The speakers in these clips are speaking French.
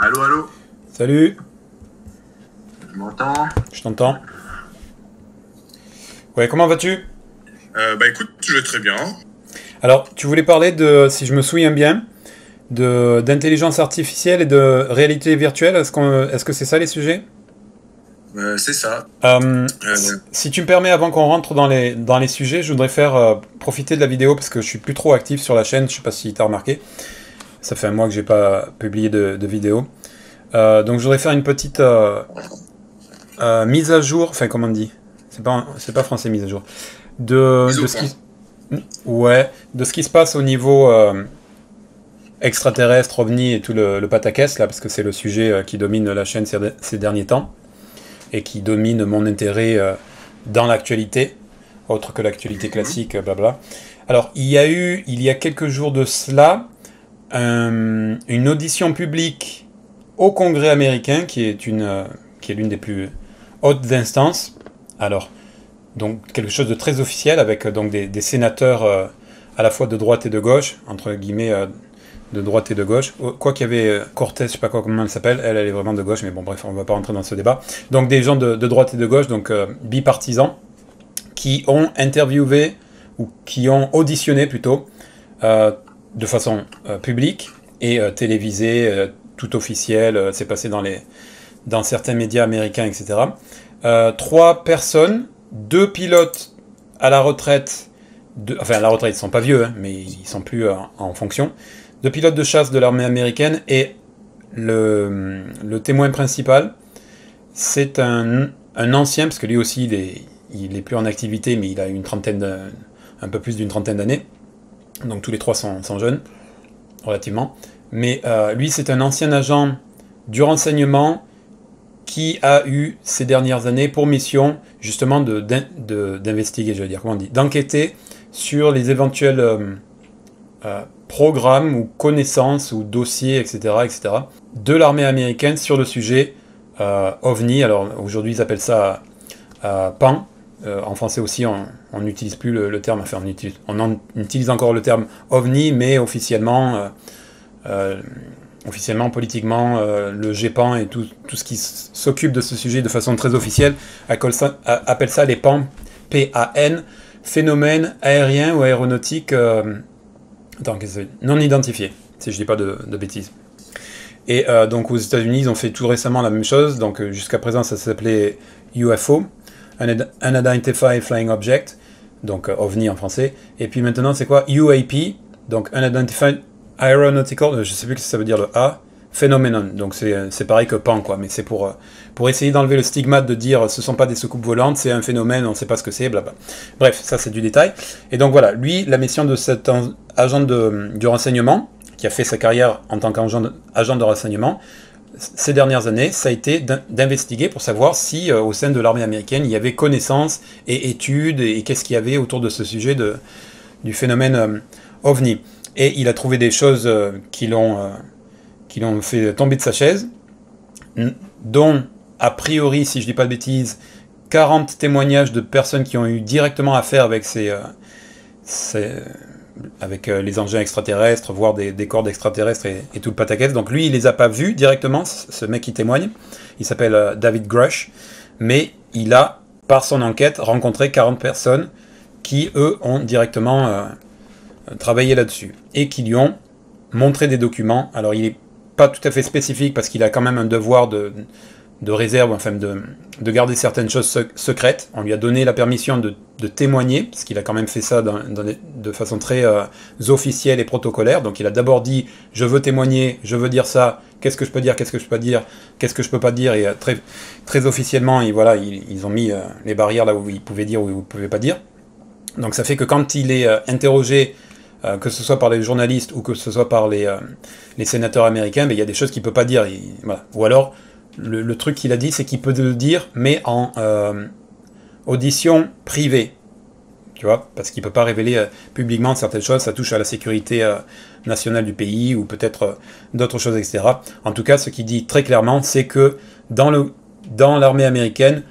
Allô, allô Salut, Je m'entends je t'entends. Ouais, comment vas-tu? Euh, Bah écoute, je vais très bien. Alors, tu voulais parler de, si je me souviens bien, de d'intelligence artificielle et de réalité virtuelle. Est-ce qu'on, est-ce que c'est ça les sujets? Euh, c'est ça. Euh, Si tu me permets, avant qu'on rentre dans les, dans les sujets, je voudrais faire profiter de la vidéo parce que je suis plus trop actif sur la chaîne. Je sais pas si tu as remarqué. Ça fait un mois que j'ai pas publié de, de vidéo. Euh, donc je voudrais faire une petite euh, euh, mise à jour. Enfin, comment on dit? C'est pas, c'est pas français mise à jour. De, ce qui, ouais, de ce qui se passe au niveau extraterrestre, ovni et tout le, le pataquès là, parce que c'est le sujet qui domine la chaîne ces, ces derniers temps et qui domine mon intérêt dans l'actualité, autre que l'actualité classique, euh, blabla. Alors, il y a eu, il y a quelques jours de cela, un- une audition publique au Congrès américain, qui est une, euh, qui est l'une des plus hautes instances. Alors, donc quelque chose de très officiel avec euh, donc des, sénateurs euh, à la fois de droite et de gauche, entre guillemets euh, de droite et de gauche. Oh, Quoi qu'il y avait euh, Cortez, je sais pas comment elle s'appelle, elle, elle est vraiment de gauche, mais bon, bref, on va pas rentrer dans ce débat. Donc des gens de, droite et de gauche, donc euh, bipartisans, qui ont interviewé ou qui ont auditionné plutôt euh, de façon euh, publique et euh, télévisée, euh, tout officiel, c'est passé dans les dans certains médias américains, etc. Trois personnes, deux pilotes à la retraite, enfin à la retraite, ils sont pas vieux, hein, mais ils sont plus en fonction, deux pilotes de chasse de l'armée américaine et le, le témoin principal, c'est un, un ancien, parce que lui aussi il est, il est plus en activité, mais il a une trentaine, un peu plus d'une trentaine d'années, donc tous les trois sont, jeunes, relativement, mais euh, lui c'est un ancien agent du renseignement qui a eu ces dernières années pour mission justement d'investiguer, je veux dire, comment on dit, d'enquêter sur les éventuels euh, euh, programmes ou connaissances ou dossiers, etc., etc., de l'armée américaine sur le sujet OVNI. Alors aujourd'hui ils appellent ça PAN. Euh, en français aussi, on n'utilise plus le, terme, enfin on utilise, encore le terme OVNI, mais officiellement, euh, euh, officiellement, politiquement, le GEPAN et tout, ce qui s'occupe de ce sujet de façon très officielle appelle ça, les PAN, P-A-N, phénomènes aériens ou aéronautiques non identifiés, si je dis pas de, de bêtises. Et donc aux États-Unis, ils ont fait tout récemment la même chose. Donc jusqu'à présent, ça s'appelait UFO, Unidentified Flying Object, donc euh, OVNI en français. Et puis maintenant, c'est quoi? UAP, donc Unidentified Aeronautical, euh, je sais plus ce que ça veut dire le A, Phenomenon. Donc c'est euh, pareil que PAN, quoi. Mais c'est pour, pour essayer d'enlever le stigmate de dire ce sont pas des soucoupes volantes, c'est un phénomène, on ne sait pas ce que c'est, blabla. Bref, ça c'est du détail. Et donc voilà, lui, la mission de cet agent de, du renseignement, qui a fait sa carrière en tant qu'agent de, agent de renseignement, ces dernières années, ça a été d'in- d'investiguer pour savoir si euh, au sein de l'armée américaine, il y avait connaissances et études et, qu'est-ce qu'il y avait autour de ce sujet de, du phénomène euh, ovni. Et il a trouvé des choses euh, qui l'ont fait tomber de sa chaise, dont, a priori, si je dis pas de bêtises, 40 témoignages de personnes qui ont eu directement affaire avec ces- avec euh, les engins extraterrestres, voire des, des cordes extraterrestres et, tout le pataquès. Donc lui, il les a pas vus directement, ce mec qui témoigne. Il s'appelle euh, David Grush, mais il a, par son enquête, rencontré 40 personnes qui, eux, ont directement euh, travaillé là-dessus et qui lui ont montré des documents. Alors il est pas tout à fait spécifique parce qu'il a quand même un devoir de, de réserve, enfin de, de garder certaines choses sec- secrètes. On lui a donné la permission de, de témoigner, parce qu'il a quand même fait ça de façon très euh, officielle et protocolaire. Donc il a d'abord dit je veux témoigner, je veux dire ça, qu'est-ce que je peux dire, qu'est-ce que je peux dire, qu'est-ce que je peux pas dire, et euh, très, très officiellement, et voilà, ils, ils ont mis euh, les barrières là où ils pouvaient dire ou ils ne pouvaient pas dire. Donc ça fait que quand il est interrogé, que ce soit par les journalistes ou que ce soit par les, les sénateurs américains, ben, il y a des choses qu'il peut pas dire. Ou alors, le, truc qu'il a dit, c'est qu'il peut le dire, mais en euh, audition privée. Tu vois, parce qu'il peut pas révéler euh, publiquement certaines choses, ça touche à la sécurité euh, nationale du pays ou peut-être d'autres choses, etc. En tout cas, ce qu'il dit très clairement, c'est que dans le dans l'armée américaine,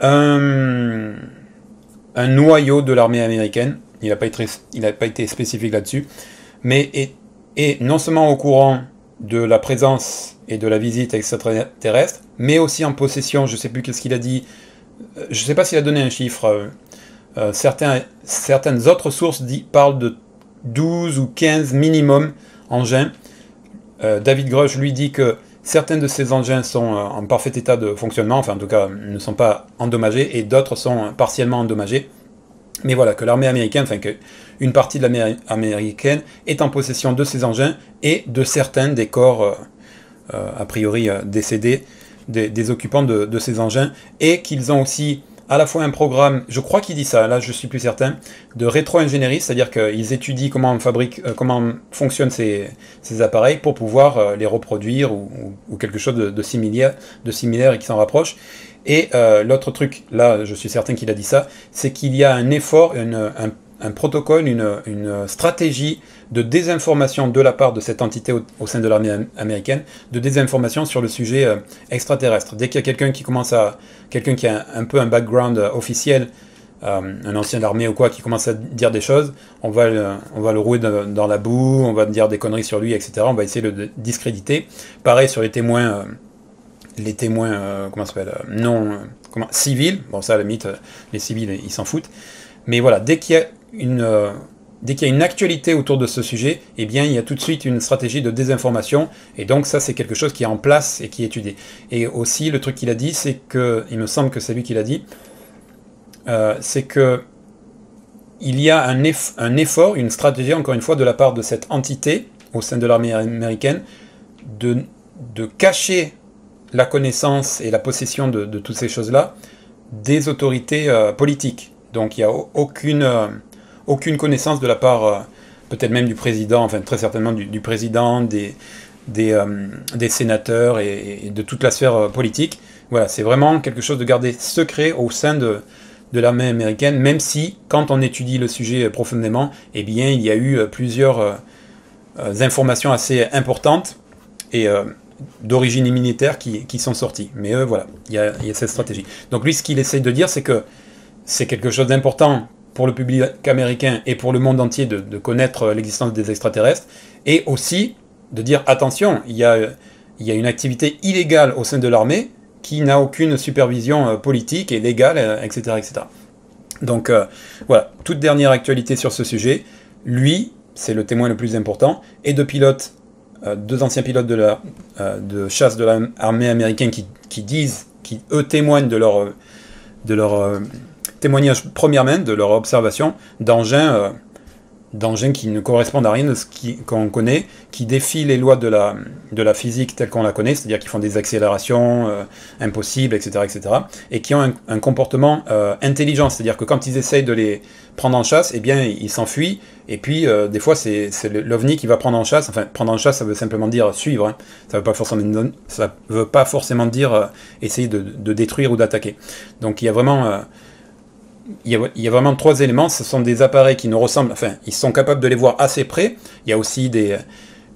un, un noyau de l'armée américaine, il n'a pas, pas été spécifique là-dessus, mais est, est non seulement au courant de la présence et de la visite extraterrestre, mais aussi en possession, je ne sais plus qu'est-ce qu'il a dit, euh, je ne sais pas s'il a donné un chiffre, euh, euh, certaines autres sources parlent de 12 ou 15 minimum engins. David Grush lui dit que certains de ces engins sont en parfait état de fonctionnement, enfin en tout cas ne sont pas endommagés, et d'autres sont partiellement endommagés. Mais voilà, que l'armée américaine, enfin qu'une partie de l'armée américaine est en possession de ces engins et de certains des corps, euh, euh, a priori euh, décédés, des, occupants de, ces engins, et qu'ils ont aussi à la fois un programme, je crois qu'il dit ça, là je suis plus certain, de rétro-ingénierie, c'est-à-dire qu'ils étudient comment on fabrique, comment fonctionnent ces, appareils pour pouvoir les reproduire ou, quelque chose de, similaire, de similaire et qui s'en rapproche. Et euh, l'autre truc, là je suis certain qu'il a dit ça, c'est qu'il y a un effort, un, protocole, une, stratégie de désinformation de la part de cette entité au, sein de l'armée américaine, de désinformation sur le sujet euh, extraterrestre. Dès qu'il y a quelqu'un qui commence à, quelqu'un qui a un, peu un background euh, officiel, un ancien d'armée ou quoi, qui commence à dire des choses, on va, on va le rouer dans, la boue, on va dire des conneries sur lui, etc. On va essayer de le discréditer. Pareil sur les témoins les témoins, euh, comment euh, non, euh, comment, civils, bon ça à la limite, les civils ils s'en foutent, mais voilà, dès qu'il y a une, dès qu'il y a une actualité autour de ce sujet, eh bien il y a tout de suite une stratégie de désinformation, et donc ça c'est quelque chose qui est en place et qui est étudié. Et aussi le truc qu'il a dit, c'est que, il me semble que c'est lui qui l'a dit, c'est que il y a un, un effort, une stratégie encore une fois de la part de cette entité au sein de l'armée américaine de, de cacher la connaissance et la possession de, toutes ces choses-là des autorités euh, politiques. Donc il n'y a aucune, euh, aucune connaissance de la part, euh, peut-être même du président, enfin très certainement du, président, des, des, sénateurs et, de toute la sphère politique. Voilà, c'est vraiment quelque chose de garder secret au sein de, de l'armée américaine, même si, quand on étudie le sujet profondément, eh bien, il y a eu plusieurs informations assez importantes et d'origine militaire qui, sont sortis. Mais eux, voilà, il y, a, cette stratégie. Donc lui, ce qu'il essaye de dire, c'est que c'est quelque chose d'important pour le public américain et pour le monde entier de, connaître l'existence des extraterrestres, et aussi de dire attention, il y a, y a une activité illégale au sein de l'armée qui n'a aucune supervision euh, politique et légale, etc. Euh, etc. Donc euh, voilà, toute dernière actualité sur ce sujet. Lui, c'est le témoin le plus important, et de pilotes euh, deux anciens pilotes de, la, euh, chasse de l'armée américaine qui, disent, qui eux témoignent de leur, de leur euh, témoignage première main, de leur observation d'engins d'engins qui ne correspondent à rien de ce qu'on connaît, qui défient les lois de la, physique telle qu'on la connaît, c'est-à-dire qui font des accélérations impossibles, etc., etc., et qui ont un, comportement intelligent, c'est-à-dire que quand ils essayent de les prendre en chasse, eh bien, ils s'enfuient, et puis, euh, des fois, c'est l'OVNI qui va prendre en chasse. Enfin, prendre en chasse, ça veut simplement dire suivre. Hein. Ça veut, pas forcément, ça veut pas forcément dire euh, essayer de, détruire ou d'attaquer. Donc, il y a vraiment... Euh, il, y a, vraiment trois éléments. Ce sont des appareils qui nous ressemblent... Enfin, ils sont capables de les voir assez près. Il y a aussi des,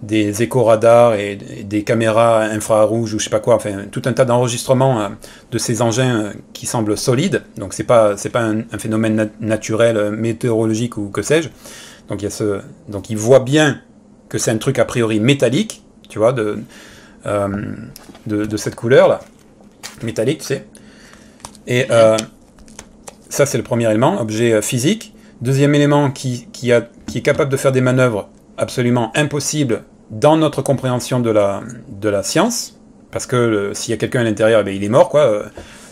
des éco-radars et des caméras infrarouges ou je sais pas quoi. Enfin, tout un tas d'enregistrements de ces engins qui semblent solides. Donc, ce n'est pas, pas un, phénomène naturel, météorologique ou que sais-je. Donc, il y a ce, donc il voit bien que c'est un truc a priori métallique, tu vois, de, euh, de, cette couleur-là. Métallique, tu sais. Et euh, ça, c'est le premier élément, objet euh, physique. Deuxième élément qui, qui, a, qui est capable de faire des manœuvres absolument impossibles dans notre compréhension de la, de la science, parce que s'il y a quelqu'un à l'intérieur, eh il est mort, quoi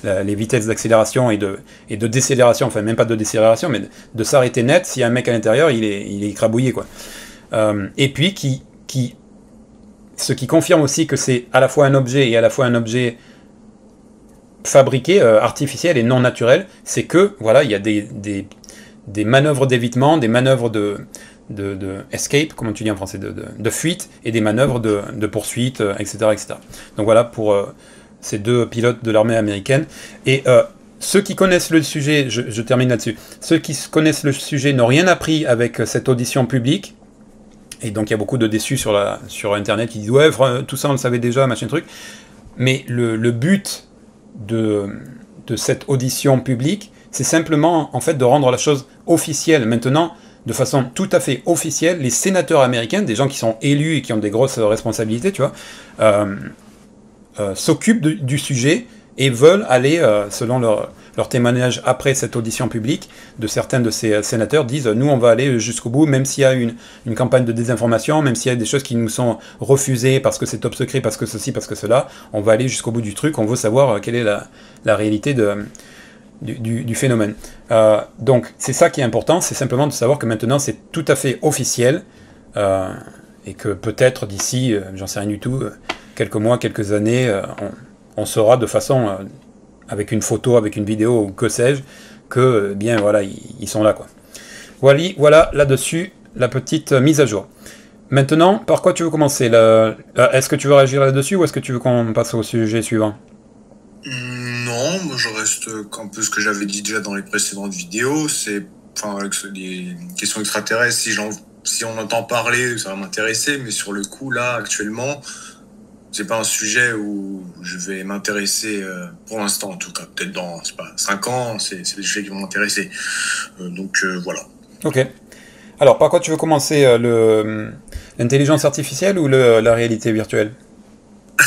les vitesses d'accélération et de, et de décélération, enfin même pas de décélération, mais de, s'arrêter net si un mec à l'intérieur il est, il est écrabouillé. Quoi. Euh, et puis qui, qui, ce qui confirme aussi que c'est à la fois un objet et à la fois un objet fabriqué, euh, artificiel et non naturel, c'est que voilà, il y a des, des, manœuvres d'évitement, des manœuvres de, de, escape, comment tu dis en français, de, de, fuite, et des manœuvres de, poursuite, etc., euh, etc. Donc voilà pour, ces deux pilotes de l'armée américaine. Et euh, ceux qui connaissent le sujet, je, termine là-dessus, ceux qui connaissent le sujet n'ont rien appris avec cette audition publique. Et donc il y a beaucoup de déçus sur, la, sur Internet qui disent ouais, tout ça on le savait déjà, machin truc. Mais le, le but de, de cette audition publique, c'est simplement en fait de rendre la chose officielle. Maintenant, de façon tout à fait officielle, les sénateurs américains, des gens qui sont élus et qui ont des grosses responsabilités, tu vois, euh, euh, s'occupent du sujet et veulent aller, euh, selon leur, leur, témoignage après cette audition publique, de certains de ces sénateurs disent nous on va aller jusqu'au bout, même s'il y a une, campagne de désinformation, même s'il y a des choses qui nous sont refusées parce que c'est top secret, parce que ceci, parce que cela, on va aller jusqu'au bout du truc, on veut savoir quelle est la, réalité de, du, phénomène. Euh, donc c'est ça qui est important, c'est simplement de savoir que maintenant c'est tout à fait officiel euh, et que peut-être d'ici, euh, j'en sais rien du tout, quelques mois, quelques années, on, saura de façon avec une photo, avec une vidéo ou que sais-je, que bien voilà, ils, sont là quoi. Voilà, là-dessus la petite mise à jour. Maintenant, par quoi tu veux commencer? Est-ce que tu veux réagir là-dessus ou est-ce que tu veux qu'on passe au sujet suivant? Non, moi je reste un peu ce que j'avais dit déjà dans les précédentes vidéos. C'est, enfin, avec les questions extraterrestres, si on entend parler, ça va m'intéresser. Mais sur le coup, là, actuellement, c'est pas un sujet où je vais m'intéresser euh, pour l'instant, en tout cas. Peut-être dans, pas, 5 ans, c'est des sujets qui vont m'intéresser. Euh, donc euh, voilà. Ok. Alors, par quoi tu veux commencer L'intelligence artificielle ou la réalité virtuelle?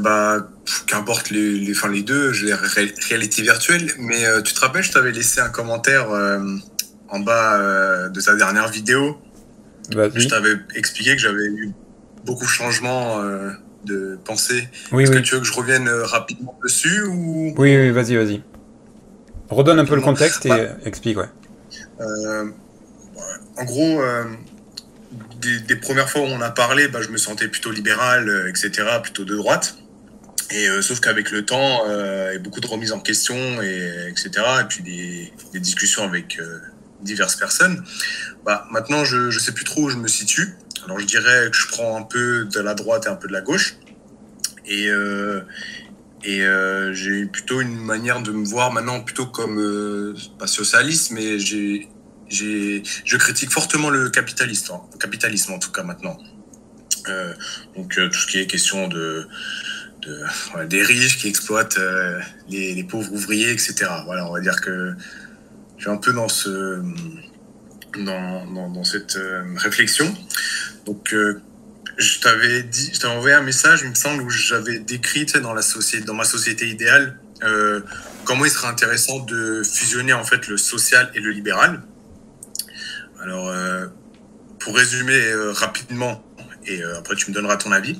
Bah, qu'importe les, les, enfin, les deux, j'ai ré réalité virtuelle, mais tu te rappelles, je t'avais laissé un commentaire en bas de ta dernière vidéo? Je t'avais expliqué que j'avais eu beaucoup de changements de pensée. Oui, Est-ce que tu veux que je revienne rapidement dessus ou... Oui, oui, vas-y, vas-y. Redonne un peu le contexte et bah, explique, ouais. en gros, des, premières fois où on a parlé, bah, je me sentais plutôt libéral, etc., plutôt de droite. Et euh, sauf qu'avec le temps, euh, et beaucoup de remises en question, et, etc., et puis des, des discussions avec euh, diverses personnes, bah, maintenant je ne sais plus trop où je me situe. Alors je dirais que je prends un peu de la droite et un peu de la gauche. Et, euh, et euh, j'ai plutôt une manière de me voir maintenant plutôt comme, euh, pas socialiste, mais j'ai, j'ai, je critique fortement le capitalisme, hein, le capitalisme en tout cas maintenant. donc tout ce qui est question de des riches qui exploitent euh, les, pauvres ouvriers, etc. Voilà, on va dire que je suis un peu dans ce dans, dans, cette euh, réflexion. Donc euh, je t'avais dit, je t'avais envoyé un message, il me semble, où j'avais décrit dans la société, dans ma société idéale, comment il serait intéressant de fusionner en fait le social et le libéral. Alors, pour résumer rapidement, et après tu me donneras ton avis.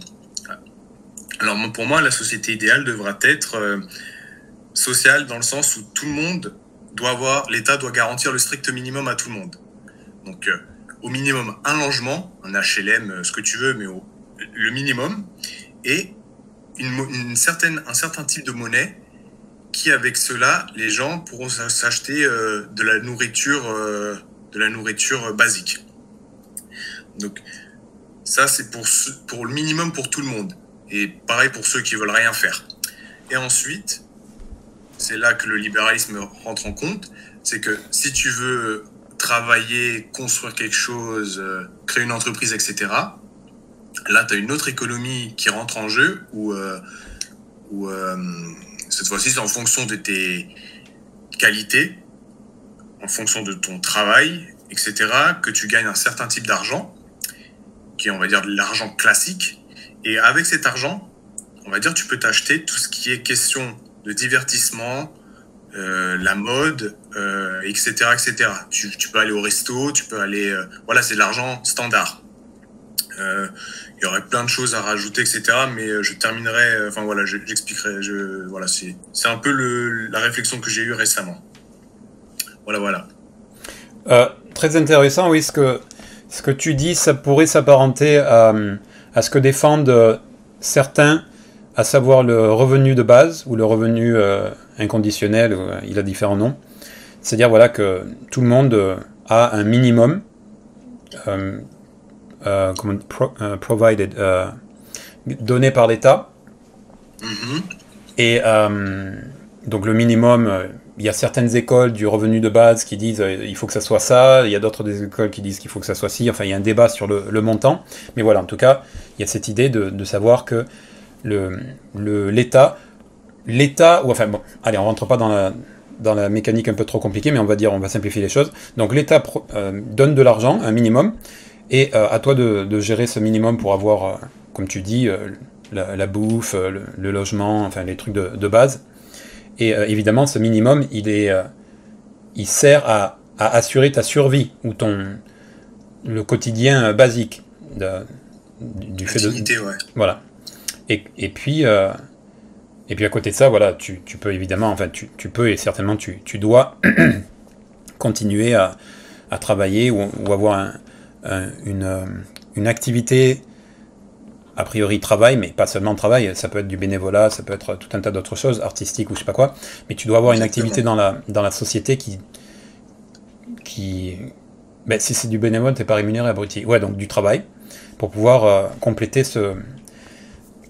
Alors pour moi, la société idéale devra être euh, sociale dans le sens où tout le monde doit avoir, l'État doit garantir le strict minimum à tout le monde. Donc euh, au minimum un logement, un HLM, euh, ce que tu veux, mais au, le minimum, et une, certaine, un certain type de monnaie qui avec cela, les gens pourront s'acheter de la nourriture, de la nourriture basique. Donc ça c'est pour, pour le minimum pour tout le monde. Et pareil pour ceux qui veulent rien faire. Et ensuite, c'est là que le libéralisme rentre en compte, c'est que si tu veux travailler, construire quelque chose, euh, créer une entreprise, etc., là, tu as une autre économie qui rentre en jeu où, euh, où euh, cette fois-ci, c'est en fonction de tes qualités, en fonction de ton travail, etc., que tu gagnes un certain type d'argent, qui est, on va dire, de l'argent classique, et avec cet argent, on va dire, tu peux t'acheter tout ce qui est question de divertissement, euh, la mode, euh, etc., etc. Tu, peux aller au resto, tu peux aller, euh, voilà, c'est de l'argent standard. Il y aurait plein de choses à rajouter, etc. Mais je terminerai, enfin voilà, j'expliquerai. Je, voilà, c'est c'est un peu la réflexion que j'ai eue récemment. Voilà, voilà. très intéressant, oui, ce que ce que tu dis, ça pourrait s'apparenter à à ce que défendent certains, à savoir le revenu de base ou le revenu inconditionnel, euh, il a différents noms. C'est-à-dire voilà, que tout le monde a un minimum provided, donné par l'État. Mm-hmm. Et donc le minimum, il y a certaines écoles du revenu de base qui disent euh, il faut que ça soit ça, il y a d'autres des écoles qui disent qu'il faut que ça soit ci, enfin il y a un débat sur le, montant, mais voilà, en tout cas, il y a cette idée de, savoir que l'État, le, l'État, l'État, ou enfin bon, allez, on rentre pas dans la, dans la mécanique un peu trop compliquée, mais on va dire, on va simplifier les choses. Donc l'État euh, donne de l'argent, un minimum, et euh, à toi de, gérer ce minimum pour avoir, euh, comme tu dis, la, bouffe, le, logement, enfin les trucs de, base. Et évidemment, ce minimum, il, est, il sert à, assurer ta survie ou ton le quotidien basique du fait de ouais. voilà. Et, et puis et puis à côté de ça, voilà, tu, peux évidemment, enfin tu, peux et certainement tu, dois continuer à, travailler ou, avoir une, euh, une, activité, a priori travail, mais pas seulement travail, ça peut être du bénévolat, ça peut être tout un tas d'autres choses, artistiques ou je sais pas quoi, mais tu dois avoir une activité dans la, dans la société qui... qui ben, si c'est du bénévole, t'es pas rémunéré abruti. Ouais, donc du travail, pour pouvoir euh, compléter ce...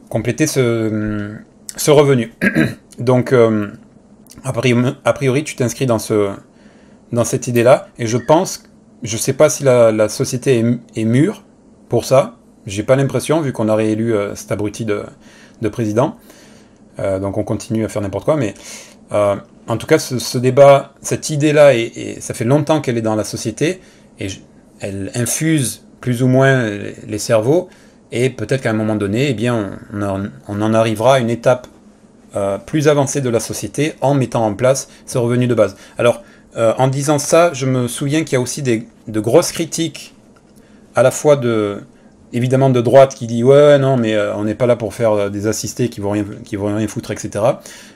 compléter ce ce revenu. Donc, euh, a, priori, tu t'inscris dans, ce, dans cette idée-là, et je pense, je ne sais pas si la, société est, mûre pour ça, j'ai pas l'impression, vu qu'on a réélu euh, cet abruti de, président, euh, donc on continue à faire n'importe quoi, mais en tout cas, ce, débat, cette idée-là, et, ça fait longtemps qu'elle est dans la société, et elle infuse plus ou moins les cerveaux, et peut-être qu'à un moment donné, eh bien, on, en arrivera à une étape euh, plus avancée de la société en mettant en place ce revenu de base. Alors, euh, en disant ça, je me souviens qu'il y a aussi des, de grosses critiques, à la fois de, évidemment de droite qui dit ouais non mais euh, on n'est pas là pour faire des assistés qui vont rien qui vont rien foutre etc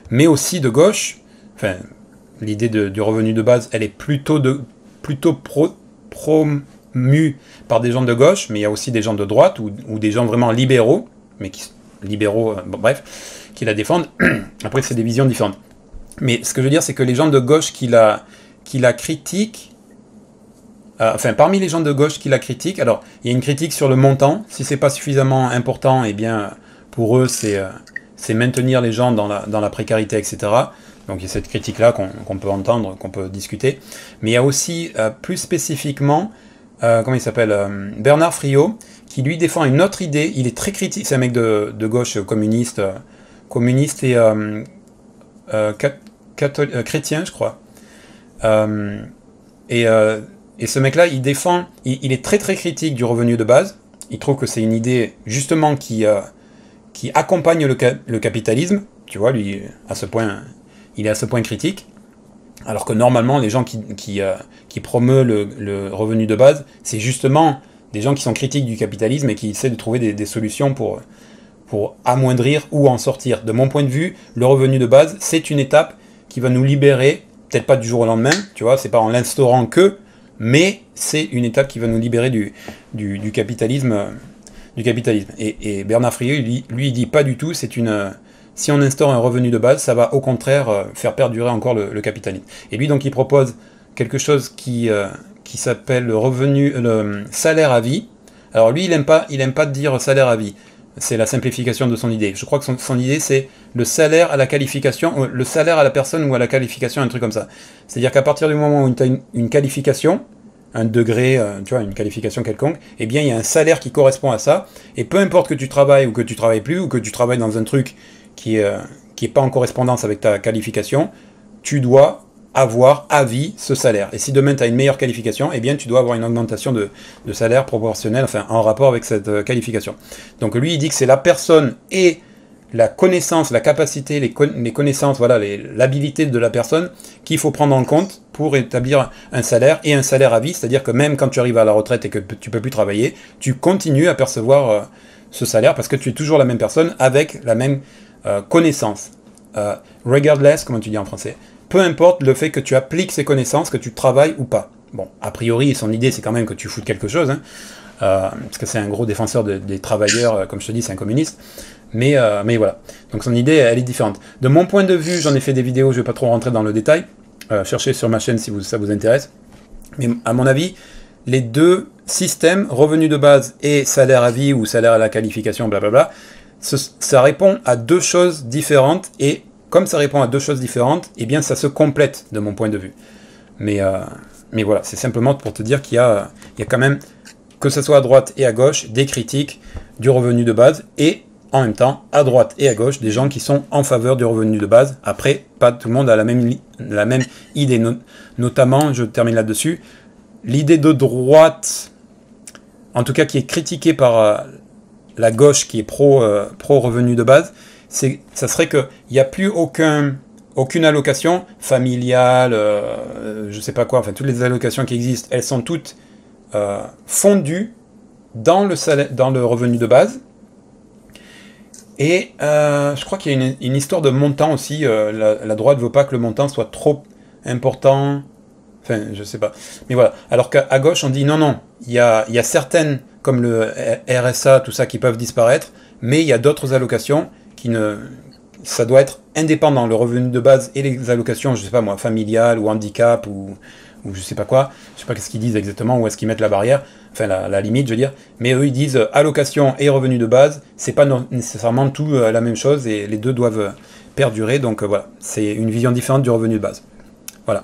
mais aussi de gauche enfin l'idée du revenu de base elle est plutôt de plutôt pro, pro mu par des gens de gauche, mais il y a aussi des gens de droite ou, des gens vraiment libéraux, mais qui libéraux, euh, bref, qui la défendent. Après, c'est des visions différentes. Mais ce que je veux dire, c'est que les gens de gauche qui la, qui la critiquent, euh, enfin, parmi les gens de gauche qui la critiquent, alors, il y a une critique sur le montant. Si c'est pas suffisamment important, eh bien, pour eux, c'est euh, c'est maintenir les gens dans la, dans la précarité, etc. Donc il y a cette critique-là qu'on peut entendre, qu'on peut discuter. Mais il y a aussi, plus spécifiquement, euh, comment il s'appelle euh, Bernard Friot, qui lui défend une autre idée. Il est très critique, c'est un mec de, gauche communiste, euh, communiste et chrétien, je crois. Et, ce mec-là, il défend, il, est très très critique du revenu de base. Il trouve que c'est une idée justement qui, accompagne le capitalisme. Tu vois, lui, à ce point, il est à ce point critique. Alors que normalement, les gens qui, qui, euh, promeuvent le, revenu de base, c'est justement des gens qui sont critiques du capitalisme et qui essaient de trouver des, solutions pour, amoindrir ou en sortir. De mon point de vue, le revenu de base, c'est une étape qui va nous libérer, peut-être pas du jour au lendemain, tu vois, c'est pas en l'instaurant que, mais c'est une étape qui va nous libérer du, du, capitalisme. Et, Bernard Frieux, lui, lui, il dit pas du tout, c'est une si on instaure un revenu de base, ça va au contraire euh, faire perdurer encore le, capitalisme. Et lui, donc, il propose quelque chose qui, euh, qui s'appelle le revenu, le salaire à vie. Alors lui, il n'aime pas, pas dire salaire à vie. C'est la simplification de son idée. Je crois que son, idée, c'est le salaire à la qualification, euh, le salaire à la personne ou à la qualification, un truc comme ça. C'est-à-dire qu'à partir du moment où tu as une, qualification, un degré, tu vois, une qualification quelconque, eh bien, il y a un salaire qui correspond à ça. Et peu importe que tu travailles ou que tu travailles plus, ou que tu travailles dans un truc qui n'est euh, pas en correspondance avec ta qualification, tu dois avoir à vie ce salaire. Et si demain tu as une meilleure qualification, eh bien tu dois avoir une augmentation de, salaire proportionnelle, enfin en rapport avec cette euh, qualification. Donc lui il dit que c'est la personne et la connaissance, la capacité, les, connaissances, voilà, l'habilité de la personne qu'il faut prendre en compte pour établir un salaire et un salaire à vie, c'est-à-dire que même quand tu arrives à la retraite et que tu peux plus travailler, tu continues à percevoir euh, ce salaire parce que tu es toujours la même personne avec la même euh, connaissance. Euh, regardless, comment tu dis en français. Peu importe le fait que tu appliques ces connaissances, que tu travailles ou pas. Bon, a priori, son idée, c'est quand même que tu foutes quelque chose, hein. euh, parce que c'est un gros défenseur des travailleurs, comme je te dis, c'est un communiste. Mais, mais voilà. Donc son idée, elle est différente. De mon point de vue, j'en ai fait des vidéos, je ne vais pas trop rentrer dans le détail. cherchez sur ma chaîne si ça vous intéresse. Mais à mon avis, les deux systèmes, revenu de base et salaire à vie ou salaire à la qualification, blablabla, ça répond à deux choses différentes et comme ça répond à deux choses différentes, eh bien ça se complète de mon point de vue. Mais, euh, mais voilà, c'est simplement pour te dire qu'il y a, y a quand même, que ce soit à droite et à gauche, des critiques du revenu de base et en même temps, à droite et à gauche, des gens qui sont en faveur du revenu de base. Après, pas tout le monde a la même, la même idée. notamment, je termine là-dessus, l'idée de droite, en tout cas qui est critiquée par euh, la gauche qui est pro, euh, pro revenu de base, c'est, ça serait qu'il n'y a plus aucun, aucune allocation familiale, euh, je sais pas quoi, enfin toutes les allocations qui existent, elles sont toutes fondues dans le, salaire, dans le revenu de base et euh, je crois qu'il y a une, histoire de montant aussi. Euh, la, droite ne veut pas que le montant soit trop important. Enfin, je sais pas. Mais voilà. Alors qu'à gauche, on dit non, non. Il y a, y a, certaines, comme le RSA, tout ça, qui peuvent disparaître. Mais il y a d'autres allocations qui ne. Ça doit être indépendant. Le revenu de base et les allocations, je sais pas moi, familiales ou handicap ou, ou je sais pas quoi. Je sais pas ce qu'ils disent exactement, où est-ce qu'ils mettent la barrière enfin la, limite, je veux dire. Mais eux, ils disent euh, allocation et revenu de base, c'est pas nécessairement tout euh, la même chose et les deux doivent euh, perdurer. Donc voilà, c'est une vision différente du revenu de base. Voilà.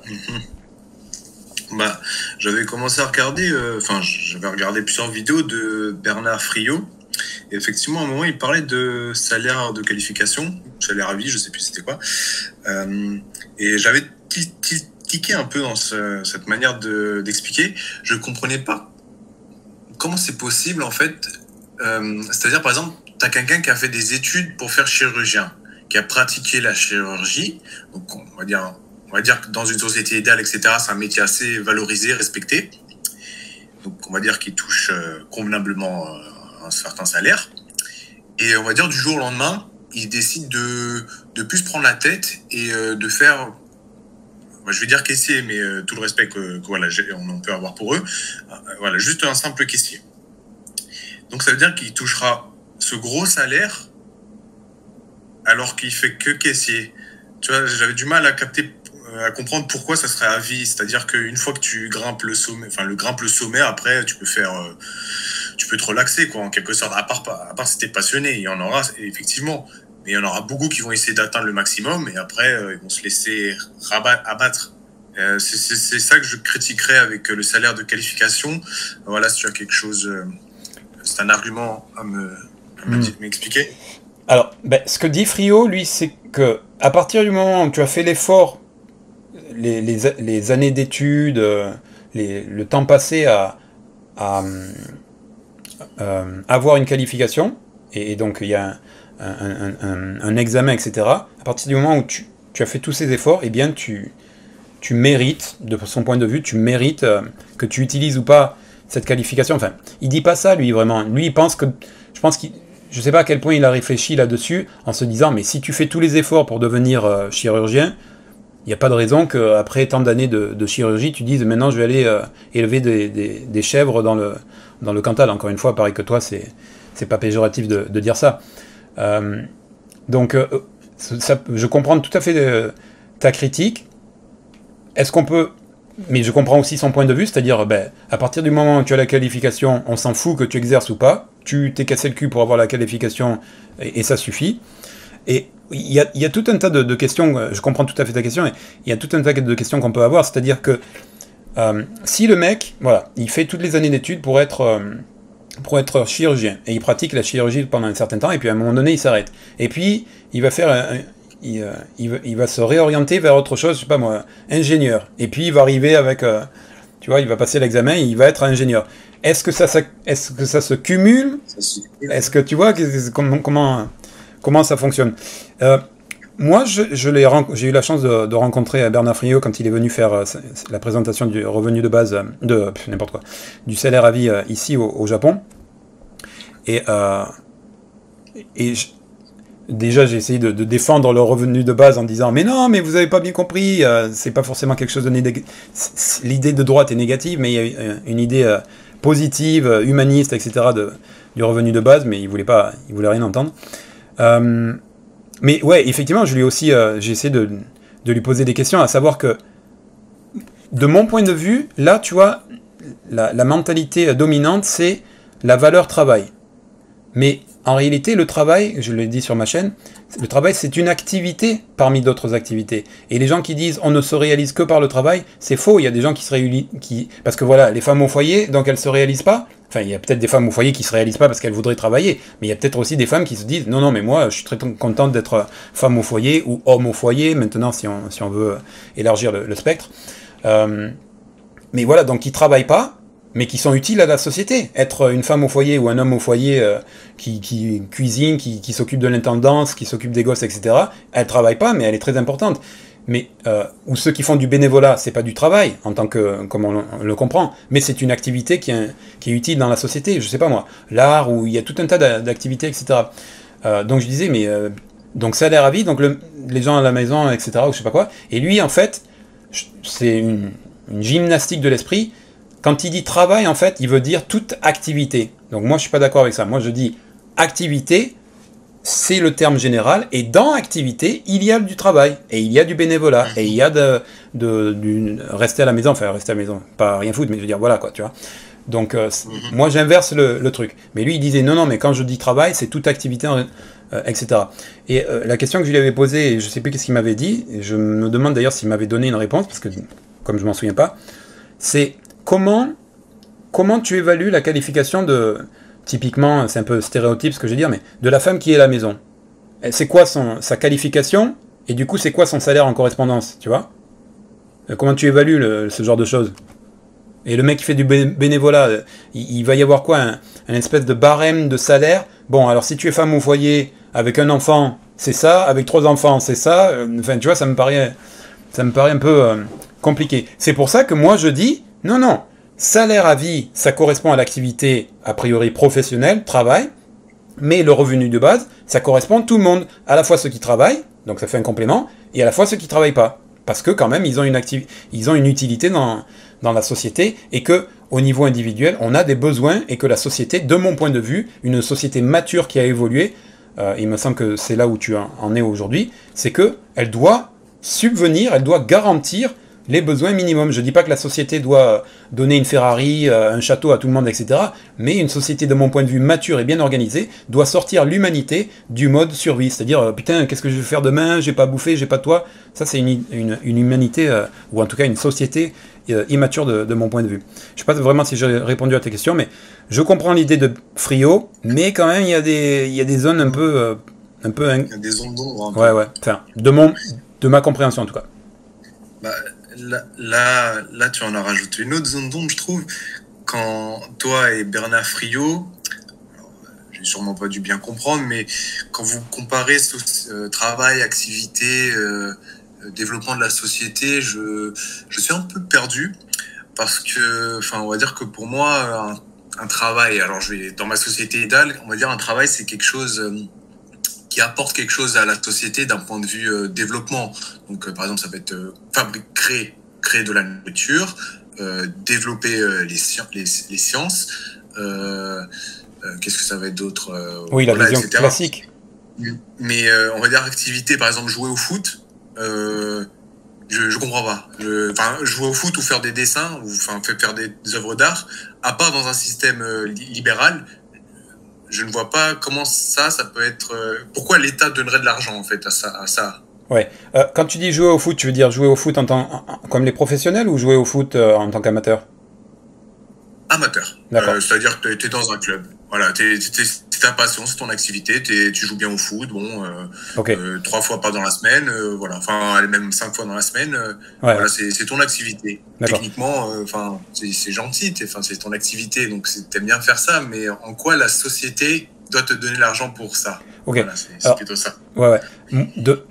Bah, j'avais commencé à regarder, enfin, j'avais regardé plusieurs vidéos de Bernard Friot. Et effectivement, à un moment, il parlait de salaire de qualification, salaire à vie, je sais plus c'était quoi. et j'avais tiqué un peu dans cette manière d'expliquer. je ne comprenais pas comment c'est possible en fait euh, C'est-à-dire par exemple, tu as quelqu'un qui a fait des études pour faire chirurgien, qui a pratiqué la chirurgie, donc on va dire, on va dire que dans une société idéale, etc., c'est un métier assez valorisé, respecté. Donc on va dire qu'il touche euh, convenablement euh, un certain salaire. Et on va dire du jour au lendemain, il décide de de plus prendre la tête et de faire je vais dire caissier, mais euh, tout le respect que, voilà, on peut avoir pour eux. Euh, voilà, juste un simple caissier. Donc ça veut dire qu'il touchera ce gros salaire alors qu'il fait que caissier. Tu vois, j'avais du mal à capter, euh, à comprendre pourquoi ça serait à vie. C'est-à-dire qu'une fois que tu grimpes le sommet, enfin le grimpe le sommet, après tu peux faire, tu peux te relaxer quoi, en quelque sorte. À part, à part si t'es passionné, il y en aura effectivement. Mais il y en aura beaucoup qui vont essayer d'atteindre le maximum et après, euh, ils vont se laisser abattre. Euh, c'est ça que je critiquerais avec euh, le salaire de qualification. Voilà, si tu as quelque chose, c'est un argument à hmm. m'expliquer. Me, Alors, ben, ce que dit Frio, lui, c'est que à partir du moment où tu as fait l'effort, les, années d'études, le temps passé à, à avoir une qualification, et, donc il y a un, examen, etc., à partir du moment où tu, as fait tous ces efforts, eh bien, tu, mérites, de son point de vue, tu mérites euh, que tu utilises ou pas cette qualification. Enfin, il dit pas ça, lui, vraiment. Lui, pense que. Je pense qu'il. Je sais pas à quel point il a réfléchi là-dessus, en se disant, mais si tu fais tous les efforts pour devenir euh, chirurgien, il n'y a pas de raison qu'après tant d'années de, chirurgie, tu dises maintenant je vais aller euh, élever des, chèvres dans le, dans le Cantal. Encore une fois, pareil que toi, c'est, c'est pas péjoratif de, dire ça. Euh, donc, euh, je comprends tout à fait ta critique. Est-ce qu'on peut mais je comprends aussi son point de vue, c'est-à-dire, ben, à partir du moment où tu as la qualification, on s'en fout que tu exerces ou pas, tu t'es cassé le cul pour avoir la qualification et, ça suffit. Et il y, a, tout un tas de, questions, je comprends tout à fait ta question, il y a tout un tas de questions qu'on peut avoir, c'est-à-dire que si le mec, voilà, il fait toutes les années d'études pour être pour être chirurgien. Et il pratique la chirurgie pendant un certain temps, et puis à un moment donné, il s'arrête. Et puis, il va faire il, euh, il, va, se réorienter vers autre chose, je sais pas moi, ingénieur. Et puis, il va arriver avec, euh, tu vois, il va passer l'examen, il va être ingénieur. Est-ce que ça, est-ce que ça se cumule? Est-ce que tu vois comment, comment, comment ça fonctionne euh, moi, j'ai eu la chance de, rencontrer Bernard Friot quand il est venu faire euh, la présentation du revenu de base, euh, de n'importe quoi, du salaire à vie ici au, Japon. Et, déjà, j'ai essayé de, défendre le revenu de base en disant Mais non, mais vous avez pas bien compris, c'est pas forcément quelque chose de négatif. L'idée de droite est négative, mais il y a une idée positive, humaniste, etc. De, du revenu de base, mais il voulait voulait rien entendre. Mais ouais, effectivement, je lui aussi, euh, j'ai essayé de, lui poser des questions, à savoir que, de mon point de vue, là, tu vois, la, mentalité dominante, c'est la valeur travail. Mais en réalité, le travail, je l'ai dit sur ma chaîne, le travail, c'est une activité parmi d'autres activités. Et les gens qui disent on ne se réalise que par le travail, c'est faux. Il y a des gens qui se réalisent, qui, parce que voilà, les femmes au foyer, donc elles se réalisent pas. Enfin, il y a peut-être des femmes au foyer qui se réalisent pas parce qu'elles voudraient travailler, mais il y a peut-être aussi des femmes qui se disent non, non, mais moi, je suis très contente d'être femme au foyer ou homme au foyer, maintenant, si on, si on veut élargir le, spectre. Euh, mais voilà, donc qui travaillent pas, mais qui sont utiles à la société. Être une femme au foyer ou un homme au foyer euh, qui, qui, cuisine, qui, qui s'occupe de l'intendance, qui s'occupe des gosses, etc., elle travaille pas, mais elle est très importante mais euh, ou ceux qui font du bénévolat, c'est pas du travail en tant que comme on, le comprend, mais c'est une activité qui est, qui est, utile dans la société. Je sais pas moi, l'art où il y a tout un tas d'activités, etc. Euh, donc je disais, mais euh, donc salaire à vie, donc le, les gens à la maison, etc. Ou je sais pas quoi. Et lui, en fait, c'est une, une, gymnastique de l'esprit. Quand il dit travail, en fait, il veut dire toute activité. Donc moi, je suis pas d'accord avec ça. Moi, je dis activité c'est le terme général, et dans activité, il y a du travail, et il y a du bénévolat, et il y a de, de, rester à la maison, enfin rester à la maison, pas rien foutre, mais je veux dire, voilà quoi, tu vois. Donc euh, mhm. moi j'inverse le, truc. Mais lui il disait non, non, mais quand je dis travail, c'est toute activité, euh, etc. Et euh, la question que je lui avais posée, je sais plus qu'est-ce qu'il m'avait dit, et je me demande d'ailleurs s'il m'avait donné une réponse, parce que comme je m'en souviens pas, c'est comment, comment tu évalues la qualification de typiquement, c'est un peu stéréotype ce que je vais dire, mais de la femme qui est à la maison. C'est quoi son, sa qualification et du coup c'est quoi son salaire en correspondance, tu vois? Euh, Comment tu évalues ce genre de choses? Et le mec qui fait du bénévolat, euh, il, va y avoir quoi? Un, espèce de barème de salaire? Bon, alors si tu es femme au foyer avec un enfant, c'est ça, avec trois enfants, c'est ça. Euh, enfin, tu vois, ça me paraît, ça me paraît un peu compliqué. C'est pour ça que moi je dis, non, non, Salaire à vie, ça correspond à l'activité a priori professionnelle, travail, mais le revenu de base, ça correspond à tout le monde, à la fois ceux qui travaillent, donc ça fait un complément, et à la fois ceux qui ne travaillent pas. Parce que quand même, ils ont une, ils ont une utilité dans, dans la société, et que au niveau individuel, on a des besoins, et que la société, de mon point de vue, une société mature qui a évolué, euh, il me semble que c'est là où tu en es aujourd'hui, c'est que elle doit subvenir, elle doit garantir les besoins minimums. Je ne dis pas que la société doit donner une Ferrari, euh, un château à tout le monde, etc. Mais une société, de mon point de vue, mature et bien organisée, doit sortir l'humanité du mode survie. C'est-à-dire, euh, putain, qu'est-ce que je vais faire demain? J'ai pas bouffé, j'ai pas de toi. Ça, c'est une, humanité, euh, ou en tout cas une société immature de, mon point de vue. Je sais pas vraiment si j'ai répondu à tes questions, mais je comprends l'idée de Frio, mais quand même, il y, a des, y a des zones un peu... un peu il y a des zones d'ombre. Ouais, ouais. Enfin, de, mon, de ma compréhension, en tout cas. Bah, là, là, tu en as rajouté une autre zone d'ombre, je trouve. Quand toi et Bernard Friot, j'ai sûrement pas dû bien comprendre, mais quand vous comparez ce, travail, activité, euh, développement de la société, je, je suis un peu perdu parce que, enfin, on va dire que pour moi, un, travail, alors je vais dans ma société idéale, on va dire un travail, c'est quelque chose euh, qui apporte quelque chose à la société d'un point de vue euh, développement. Donc, euh, par exemple, ça peut être euh, fabriquer, créer, créer de la nourriture, développer les, les, les sciences. Qu'est-ce que ça va être d'autre Oui, la vision classique. Mais on va dire activité, par exemple, jouer au foot. je, je comprends pas. Enfin, jouer au foot ou faire des dessins ou enfin faire des, des œuvres d'art, à part dans un système libéral, je ne vois pas comment ça, ça peut être. Euh, pourquoi l'État donnerait de l'argent en fait à ça, à ça Ouais. Euh, quand tu dis jouer au foot, tu veux dire jouer au foot en tant, comme les professionnels ou jouer au foot euh, en tant qu'amateur? Amateur. C'est-à-dire que tu es dans un club. Voilà, c'est ta passion, c'est ton activité, tu joues bien au foot, bon, trois fois pas dans la semaine, voilà, enfin même cinq fois dans la semaine, voilà, c'est ton activité. Techniquement, enfin c'est gentil, c'est ton activité, donc t'aimes bien faire ça, mais en quoi la société doit te donner l'argent pour ça? Ok. c'est plutôt ça. Ouais, ouais. De,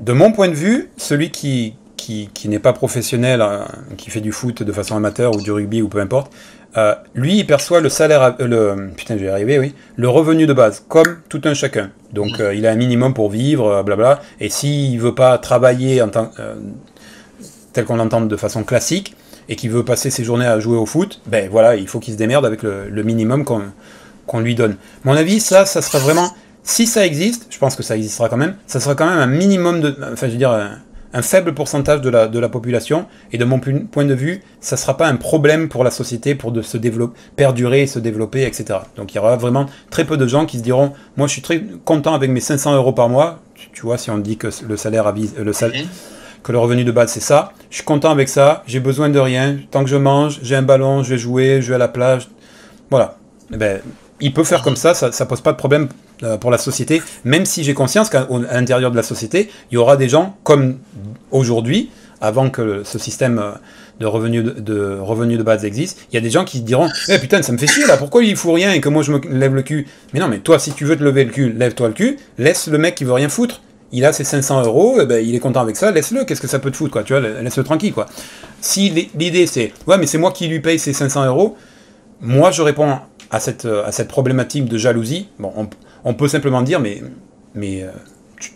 de mon point de vue, celui qui, qui, qui n'est pas professionnel, hein, qui fait du foot de façon amateur ou du rugby ou peu importe, euh, lui, il perçoit le salaire, euh, le putain, je vais y arriver, oui, le revenu de base, comme tout un chacun. Donc, euh, il a un minimum pour vivre, blabla. Et s'il veut pas travailler en tant, tel qu'on l'entend de façon classique, et qu'il veut passer ses journées à jouer au foot, ben voilà, il faut qu'il se démerde avec le, minimum qu'on lui donne. Mon avis, ça, ça sera vraiment, si ça existe, je pense que ça existera quand même, ça sera quand même un minimum de, enfin, je veux dire un faible pourcentage de la, de la population, et de mon point de vue, ça ne sera pas un problème pour la société pour de se développer, perdurer, se développer, etc. Donc il y aura vraiment très peu de gens qui se diront, moi je suis très content avec mes 500 euros par mois, tu, vois, si on dit que le salaire avise, le salaire, que le revenu de base c'est ça, je suis content avec ça, j'ai besoin de rien, tant que je mange, j'ai un ballon, je vais jouer, je vais à la plage, voilà. eh ben, il peut faire comme ça, ça, ça pose pas de problème pour la société, même si j'ai conscience qu'à l'intérieur de la société, il y aura des gens comme aujourd'hui, avant que ce système euh, de revenus de, de base existe, il y a des gens qui diront Eh putain, ça me fait chier là, pourquoi il fout rien et que moi je me lève le cul? Mais non, mais toi, si tu veux te lever le cul, lève-toi le cul, laisse le mec qui veut rien foutre. Il a ses 500 euros, eh ben, il est content avec ça, laisse-le, qu'est-ce que ça peut te foutre, quoi, tu vois, laisse-le tranquille, quoi. Si l'idée c'est Ouais, mais c'est moi qui lui paye ses 500 euros, moi je réponds à cette, à cette problématique de jalousie. Bon, on, on peut simplement dire Mais, mais euh,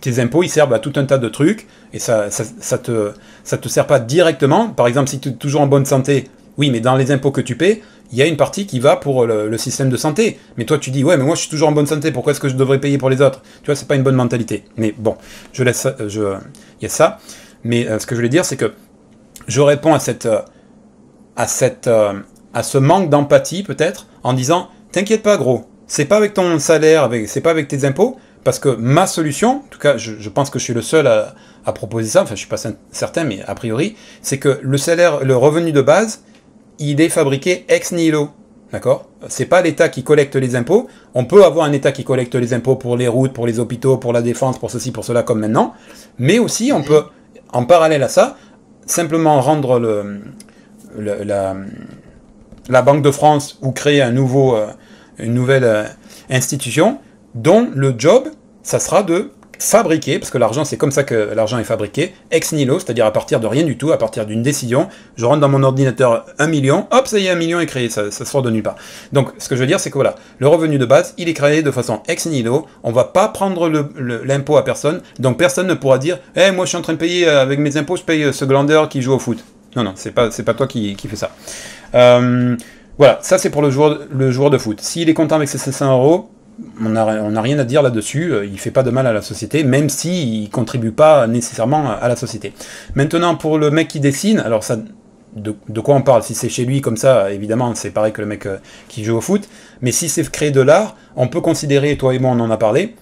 tes impôts, ils servent à tout un tas de trucs, et ça, ça, te, ça te sert pas directement. Par exemple, si tu es toujours en bonne santé, oui, mais dans les impôts que tu paies, il y a une partie qui va pour le, système de santé. Mais toi, tu dis, ouais, mais moi, je suis toujours en bonne santé, pourquoi est-ce que je devrais payer pour les autres? Tu vois, c'est pas une bonne mentalité. Mais bon, je laisse, je, il y a ça. Mais euh, ce que je voulais dire, c'est que je réponds à cette, à cette, à ce manque d'empathie, peut-être, en disant, t'inquiète pas, gros, c'est pas avec ton salaire, avec, c'est pas avec tes impôts, parce que ma solution, en tout cas, je, pense que je suis le seul à, proposer ça, enfin, je suis pas certain, mais a priori, c'est que le salaire, le revenu de base, il est fabriqué ex nihilo. D'accord? C'est pas l'État qui collecte les impôts. On peut avoir un État qui collecte les impôts pour les routes, pour les hôpitaux, pour la défense, pour ceci, pour cela, comme maintenant. Mais aussi, on peut, en parallèle à ça, simplement rendre le, la, la, Banque de France ou créer un nouveau, euh, une nouvelle euh, institution dont le job, ça sera de fabriquer, parce que l'argent, c'est comme ça que l'argent est fabriqué, ex nihilo, c'est-à-dire à partir de rien du tout, à partir d'une décision. Je rentre dans mon ordinateur un million, hop, ça y est, un million est créé, ça, sort de nulle part. Donc, ce que je veux dire, c'est que voilà, le revenu de base, il est créé de façon ex nihilo, on va pas prendre l'impôt à personne, donc personne ne pourra dire, eh, moi je suis en train de payer euh, avec mes impôts, je paye euh, ce glandeur qui joue au foot. Non, non, c'est pas, pas toi qui, qui fais ça. Euh, voilà, ça c'est pour le joueur, de foot. S'il est content avec ses 500 euros, on n'a rien à dire là-dessus, euh, il fait pas de mal à la société, même s'il ne contribue pas nécessairement à la société. Maintenant, pour le mec qui dessine, alors ça, de, quoi on parle? Si c'est chez lui comme ça, évidemment, c'est pareil que le mec euh, qui joue au foot, mais si c'est créer de l'art, on peut considérer, toi et moi on en a parlé,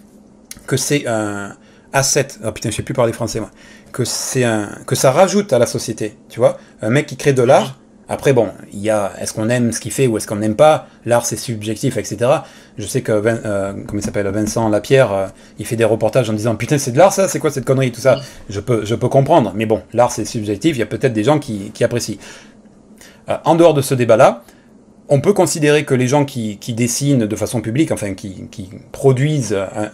que c'est un asset, oh putain, je sais plus parler français moi, que, un, que ça rajoute à la société, tu vois. Un mec qui crée de l'art, après, bon, il y a est-ce qu'on aime ce qu'il fait ou est-ce qu'on n'aime pas? L'art, c'est subjectif, etc. Je sais que, euh, comment il s'appelle, Vincent Lapierre, euh, il fait des reportages en disant Putain, c'est de l'art ça? C'est quoi cette connerie Tout ça? Je peux, je peux comprendre. Mais bon, l'art, c'est subjectif. Il y a peut-être des gens qui, qui apprécient. Euh, en dehors de ce débat-là, on peut considérer que les gens qui, qui dessinent de façon publique, enfin, qui, qui produisent un,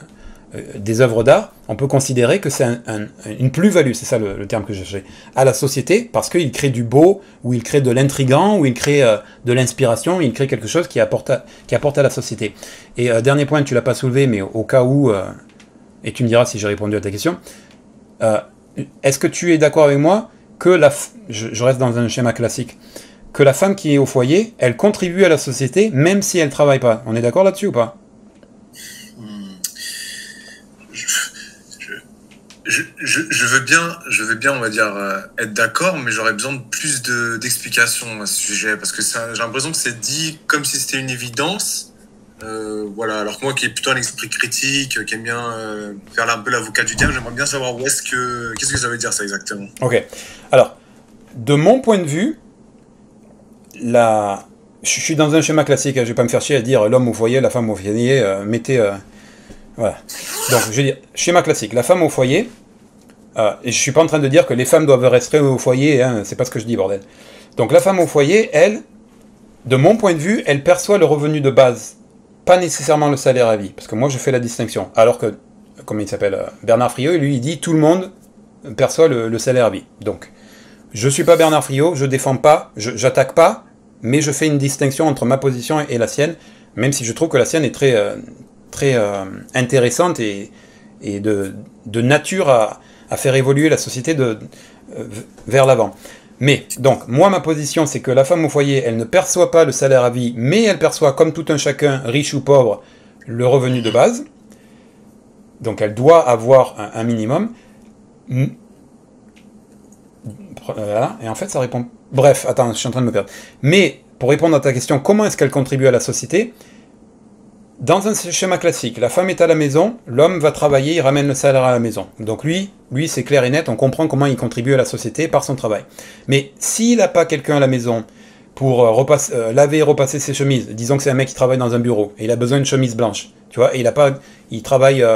des œuvres d'art, on peut considérer que c'est une plus-value, c'est ça le, terme que je cherchais, à la société, parce qu'il crée du beau, ou il crée de l'intrigant, ou il crée euh, de l'inspiration, il crée quelque chose qui apporte à, la société. Et euh, dernier point, tu l'as pas soulevé, mais au cas où, et tu me diras si j'ai répondu à ta question, est-ce que tu es d'accord avec moi que la, je reste dans un schéma classique, que la femme qui est au foyer, elle contribue à la société même si elle travaille pas? On est d'accord là-dessus ou pas? Je, veux bien, je veux bien, on va dire, euh, être d'accord, mais j'aurais besoin de plus d'explications à ce sujet parce que j'ai l'impression que c'est dit comme si c'était une évidence. Euh, voilà, alors que moi qui ai plutôt un esprit critique, qui aime bien euh, faire un peu l'avocat du diable, j'aimerais bien savoir où est-ce que. Qu'est-ce que ça veut dire ça exactement? Ok. Alors, de mon point de vue, la... je suis dans un schéma classique, hein, je vais pas me faire chier à dire l'homme au foyer, la femme au foyer, mettez. Voilà. Donc, je veux dire, schéma classique. La femme au foyer, euh, et je suis pas en train de dire que les femmes doivent rester au foyer, hein, c'est pas ce que je dis, bordel. Donc, la femme au foyer, elle, de mon point de vue, elle perçoit le revenu de base, pas nécessairement le salaire à vie, parce que moi, je fais la distinction. Alors que, comme il s'appelle, euh, Bernard Friot, lui, il dit tout le monde perçoit le, salaire à vie. Donc, je suis pas Bernard Friot, je défends pas, j'attaque pas, mais je fais une distinction entre ma position et la sienne, même si je trouve que la sienne est très, euh, très euh, intéressante et, et de, de, nature à, à, faire évoluer la société de, euh, vers l'avant. Mais, donc, moi, ma position, c'est que la femme au foyer, elle ne perçoit pas le salaire à vie, mais elle perçoit, comme tout un chacun, riche ou pauvre, le revenu de base. Donc, elle doit avoir un, minimum. Voilà, et en fait, ça répond. Bref, attends, je suis en train de me perdre. Mais, pour répondre à ta question, comment est-ce qu'elle contribue à la société? Dans un schéma classique, la femme est à la maison, l'homme va travailler, il ramène le salaire à la maison. Donc lui, lui c'est clair et net, on comprend comment il contribue à la société par son travail. Mais s'il n'a pas quelqu'un à la maison pour repasser, laver et repasser ses chemises. Disons que c'est un mec qui travaille dans un bureau et il a besoin de chemise blanche. Tu vois, et il a pas, il travaille,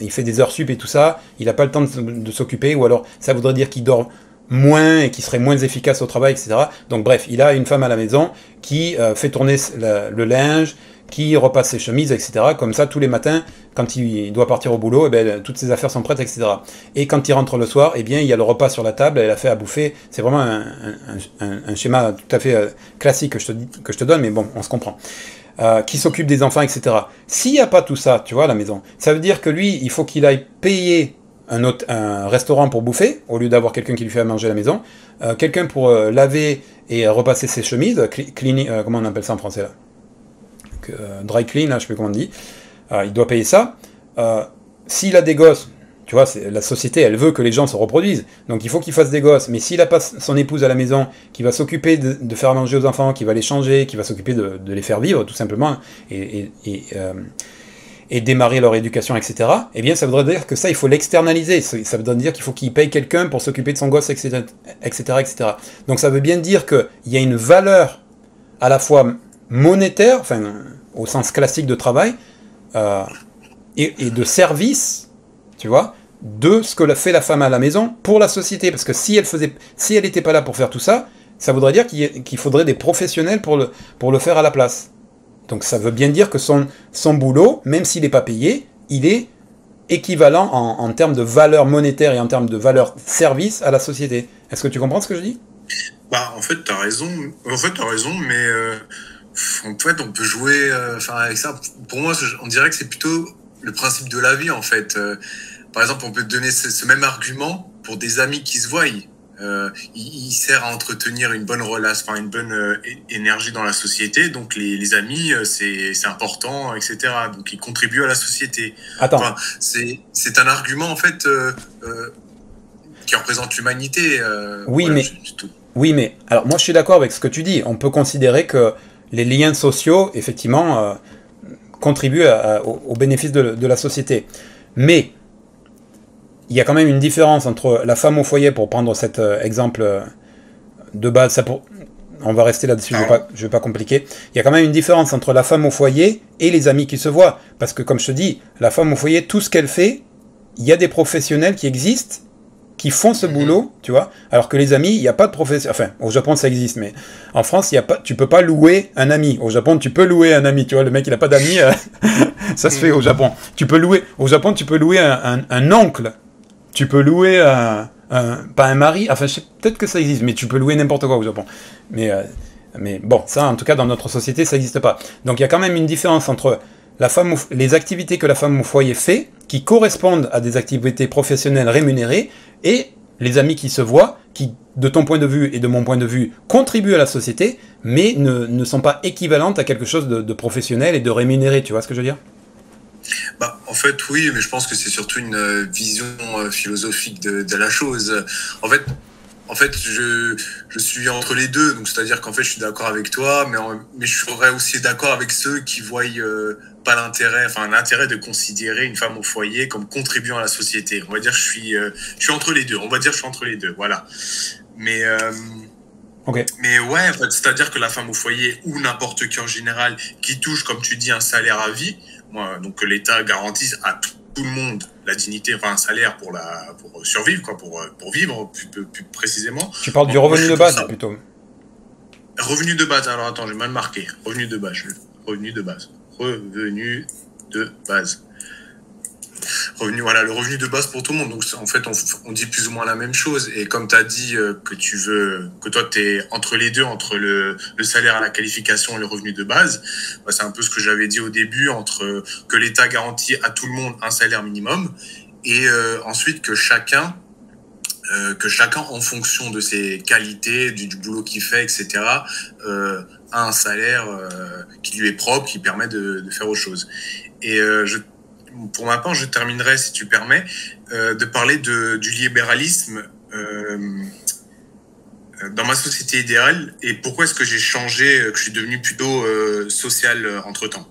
il fait des heures sup et tout ça, il n'a pas le temps de, s'occuper, ou alors ça voudrait dire qu'il dort moins et qu'il serait moins efficace au travail, etc. Donc bref, il a une femme à la maison qui fait tourner le linge, qui repasse ses chemises, etc. Comme ça, tous les matins, quand il doit partir au boulot, eh bien, toutes ses affaires sont prêtes, etc. Et quand il rentre le soir, eh bien, il y a le repas sur la table, elle a fait à bouffer. C'est vraiment un, schéma tout à fait euh, classique que je, te, que je te donne, mais bon, on se comprend. Euh, qui s'occupe des enfants, etc. S'il n'y a pas tout ça, tu vois, à la maison, ça veut dire que lui, il faut qu'il aille payer un, un restaurant pour bouffer, au lieu d'avoir quelqu'un qui lui fait à manger à la maison, euh, quelqu'un pour laver et repasser ses chemises, cleaning, comment on appelle ça en français là? Euh, dry clean, là, je sais plus comment on dit, euh, il doit payer ça. Euh, s'il a des gosses, tu vois, la société, elle veut que les gens se reproduisent. Donc il faut qu'il fasse des gosses. Mais s'il n'a pas son épouse à la maison, qui va s'occuper de, faire manger aux enfants, qui va les changer, qui va s'occuper de, les faire vivre, tout simplement, et, et, démarrer leur éducation, etc., eh bien, ça voudrait dire que ça, il faut l'externaliser. Ça voudrait dire qu'il faut qu'il paye quelqu'un pour s'occuper de son gosse, etc., etc., etc. Donc ça veut bien dire qu'il y a une valeur à la fois monétaire, enfin, au sens classique de travail, euh, et, de service, tu vois, de ce que fait la femme à la maison pour la société. Parce que si elle faisait, si elle n'était pas là pour faire tout ça, ça voudrait dire qu'il faudrait des professionnels pour le, pour le faire à la place. Donc ça veut bien dire que son, son boulot, même s'il n'est pas payé, il est équivalent en, termes de valeur monétaire et en termes de valeur service à la société. Est-ce que tu comprends ce que je dis? Bah en fait, tu as raison. En fait, raison, mais euh, en fait, on peut jouer euh, enfin avec ça. Pour moi, on dirait que c'est plutôt le principe de la vie, en fait. Euh, par exemple, on peut donner ce, même argument pour des amis qui se voient. Euh, il, sert à entretenir une bonne relation, enfin, une bonne énergie dans la société. Donc, les, amis, c'est important, etc. Donc, ils contribuent à la société. Attends. c'est un argument, en fait, qui représente l'humanité. oui, mais. Oui, mais alors moi je suis d'accord avec ce que tu dis. On peut considérer que les liens sociaux, effectivement, euh, contribuent au, bénéfice de, la société. Mais il y a quand même une différence entre la femme au foyer, pour prendre cet euh, exemple euh, de base, ça pour, on va rester là-dessus, je ne vais, vais, pas compliquer. Il y a quand même une différence entre la femme au foyer et les amis qui se voient. Parce que, comme je te dis, la femme au foyer, tout ce qu'elle fait, il y a des professionnels qui existent qui font ce mhm. boulot, tu vois, alors que les amis, il n'y a pas de professeur. Enfin, au Japon, ça existe, mais en France, il y a pas, tu peux pas louer un ami. Au Japon, tu peux louer un ami, tu vois, le mec, il n'a pas d'amis, euh, ça se fait au Japon. Tu peux louer, au Japon, tu peux louer un, oncle, tu peux louer un, pas un mari, enfin, peut-être que ça existe, mais tu peux louer n'importe quoi au Japon. Mais, euh, mais bon, ça, en tout cas, dans notre société, ça n'existe pas. Donc, il y a quand même une différence entre la femme, les activités que la femme au foyer fait, qui correspondent à des activités professionnelles rémunérées, et les amis qui se voient, qui, de ton point de vue et de mon point de vue, contribuent à la société, mais ne, sont pas équivalentes à quelque chose de, professionnel et de rémunéré. Tu vois ce que je veux dire? Bah, en fait, oui, mais je pense que c'est surtout une euh, vision euh, philosophique de, la chose. En fait, en fait je, je suis entre les deux. C'est-à-dire qu'en fait, je suis d'accord avec toi, mais, mais je serais aussi d'accord avec ceux qui voient euh, pas l'intérêt, enfin l'intérêt de considérer une femme au foyer comme contribuant à la société. On va dire je suis, euh, je suis entre les deux. On va dire je suis entre les deux. Voilà. Mais euh, mais ouais, c'est-à-dire que la femme au foyer ou n'importe qui en général qui touche, comme tu dis, un salaire à vie, moi, donc que l'État garantisse à tout, le monde la dignité, enfin un salaire pour la pour survivre, quoi, pour pour vivre plus, plus, précisément. Tu parles du revenu de base plutôt. Revenu de base. Alors attends, j'ai mal marqué. Revenu de base. Revenu de base revenu de base. Revenu, voilà, le revenu de base pour tout le monde. Donc, en fait, on, dit plus ou moins la même chose. Et comme tu as dit euh, que tu veux, que toi, tu es entre les deux, entre le, salaire à la qualification et le revenu de base, bah, c'est un peu ce que j'avais dit au début, entre que l'État garantit à tout le monde un salaire minimum et euh, ensuite que chacun, euh, que chacun, en fonction de ses qualités, du, boulot qu'il fait, etc., un salaire euh, qui lui est propre, qui permet de, faire autre chose. Et euh, pour ma part, je terminerai, si tu permets, euh, de parler de, du libéralisme dans ma société idéale et pourquoi est-ce que j'ai changé, que je suis devenu plutôt social entre-temps.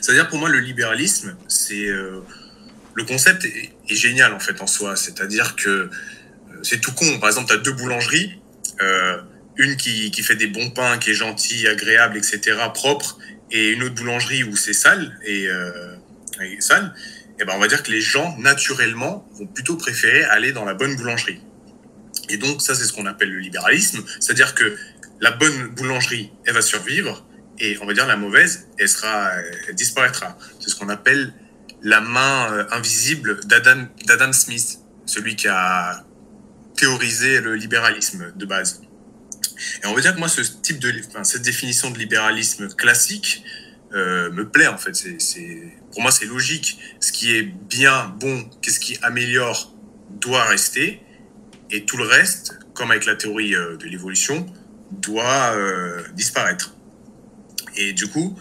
C'est-à-dire pour moi, le libéralisme, c'est le concept est, est, génial en fait en soi. C'est-à-dire que c'est tout con. Par exemple, tu as deux boulangeries une qui, qui, fait des bons pains, qui est gentille, agréable, etc., propre, et une autre boulangerie où c'est sale et, euh, sale, et eh ben on va dire que les gens naturellement vont plutôt préférer aller dans la bonne boulangerie. Et donc ça c'est ce qu'on appelle le libéralisme, c'est-à-dire que la bonne boulangerie elle va survivre et on va dire la mauvaise elle sera elle disparaîtra. C'est ce qu'on appelle la main euh, invisible d'Adam Smith, celui qui a théorisé le libéralisme de base. Et on va dire que moi, ce type de, cette définition de libéralisme classique euh, me plaît en fait. C'est, pour moi, c'est logique. Ce qui est bien, bon, qu'est-ce qui améliore, doit rester, et tout le reste, comme avec la théorie euh, de l'évolution, doit euh, disparaître. Et du coup,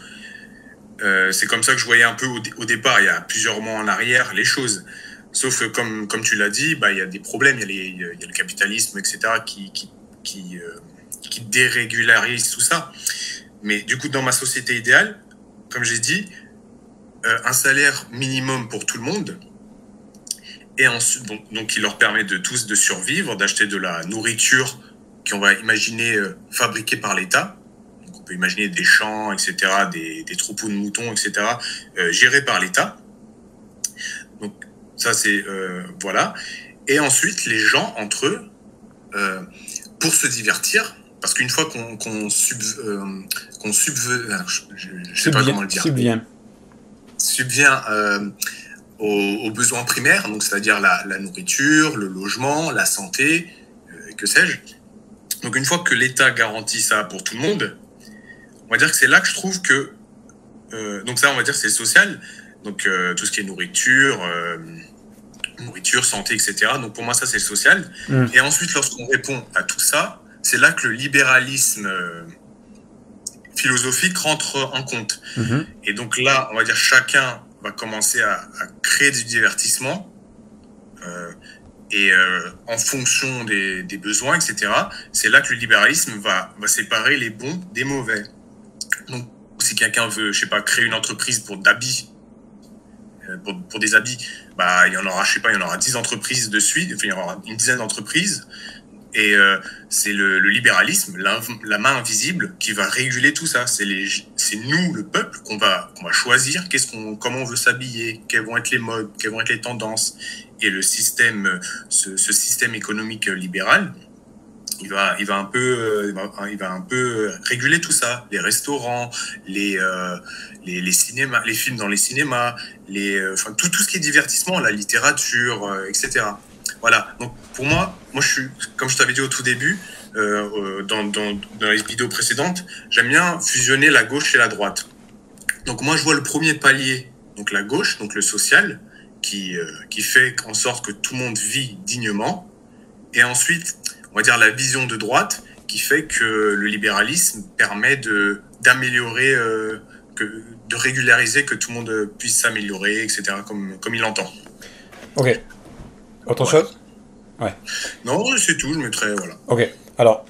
c'est comme ça que je voyais un peu au, départ, il y a plusieurs mois en arrière, les choses. Sauf que, comme, comme tu l'as dit, bah, il y a des problèmes, il y a, le capitalisme, etc., qui, qui, qui dérégularise tout ça. Mais du coup, dans ma société idéale, comme j'ai dit, euh, un salaire minimum pour tout le monde, et ensuite, donc, donc qui leur permet de tous de survivre, d'acheter de la nourriture qu'on va imaginer euh, fabriquée par l'État. on peut imaginer des champs, etc., des, troupeaux de moutons, etc., euh, gérés par l'État. Donc ça, c'est... voilà. Et ensuite, les gens, entre eux, pour se divertir, parce qu'une fois qu'on qu sub, euh, je, sais pas comment le dire, subvient, subvient euh, aux, besoins primaires, donc c'est-à-dire la, nourriture, le logement, la santé, euh, que sais-je. Donc une fois que l'État garantit ça pour tout le monde, on va dire que c'est là que je trouve que euh, donc ça on va dire c'est social, donc tout ce qui est nourriture nourriture, santé, etc. Donc pour moi, ça, c'est le social. Mm. Et ensuite, lorsqu'on répond à tout ça, c'est là que le libéralisme euh, philosophique rentre en compte. Mhm. Et donc là, on va dire chacun va commencer à, créer du divertissement euh, et euh, en fonction des, besoins, etc. C'est là que le libéralisme va, va séparer les bons des mauvais. Donc si quelqu'un veut, je sais pas, créer une entreprise pour d'habits, pour, pour, des habits, bah il y en aura, je sais pas, il y en aura 10 entreprises de suite, enfin il y aura une dizaine d'entreprises. Et euh, c'est le, libéralisme, la, main invisible, qui va réguler tout ça. C'est nous, le peuple, qu'on va, va choisir qu'est-ce qu'on, comment on veut s'habiller, quelles vont être les modes, quelles vont être les tendances. Et le système, ce, système économique libéral, il va, il va un peu, euh, il va, un peu réguler tout ça. Les restaurants, les, euh, les, cinémas, les films dans les cinémas, les, enfin, tout, tout ce qui est divertissement, la littérature, etc. Voilà. Donc pour moi, moi je suis, comme je t'avais dit au tout début, euh, euh, dans, dans, dans, les vidéos précédentes, j'aime bien fusionner la gauche et la droite. Donc moi je vois le premier palier, donc la gauche, donc le social, qui, euh, qui fait en sorte que tout le monde vit dignement. Et ensuite, on va dire la vision de droite, qui fait que le libéralisme permet de d'améliorer, que, de régulariser, que tout le monde puisse s'améliorer, etc., comme, comme il entend. Ok. Autre chose? Ouais. Non, c'est tout, je mettrais. Voilà. Ok. Alors,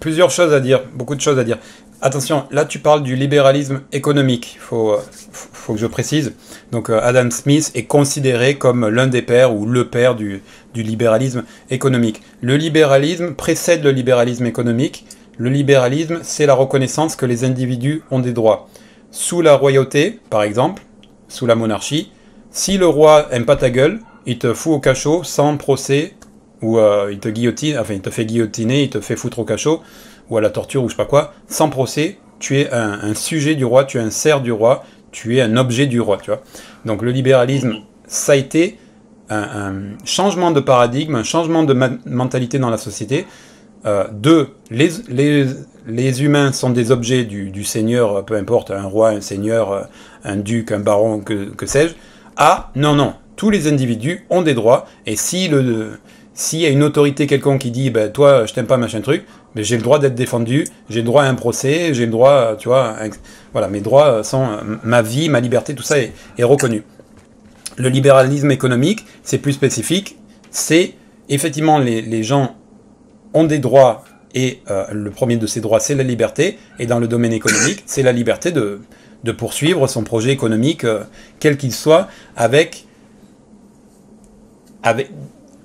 plusieurs choses à dire, beaucoup de choses à dire. Attention, là tu parles du libéralisme économique, il faut, euh, faut que je précise. Donc euh, Adam Smith est considéré comme l'un des pères ou le père du, du libéralisme économique. Le libéralisme précède le libéralisme économique. Le libéralisme, c'est la reconnaissance que les individus ont des droits. Sous la royauté, par exemple, sous la monarchie, si le roi aime pas ta gueule, il te fout au cachot sans procès, ou euh, il te guillotine, enfin il te fait guillotiner, il te fait foutre au cachot, ou à la torture, ou je sais pas quoi, sans procès, tu es un, sujet du roi, tu es un serf du roi, tu es un objet du roi, tu vois. Donc le libéralisme, ça a été un, changement de paradigme, un changement de mentalité dans la société. Euh, deux, les, les, les, humains sont des objets du, du, seigneur, peu importe, un roi, un seigneur, un duc, un baron, que, que sais-je. Ah, non, non, tous les individus ont des droits, et si le s'il y a une autorité quelconque qui dit ben toi je t'aime pas machin truc, ben, j'ai le droit d'être défendu, j'ai le droit à un procès, j'ai le droit, tu vois, voilà, mes droits sont ma vie, ma liberté, tout ça est, reconnu. Le libéralisme économique, c'est plus spécifique, c'est effectivement les, gens ont des droits et euh, le premier de ces droits c'est la liberté, et dans le domaine économique c'est la liberté de, de poursuivre son projet économique, euh, quel qu'il soit, avec avec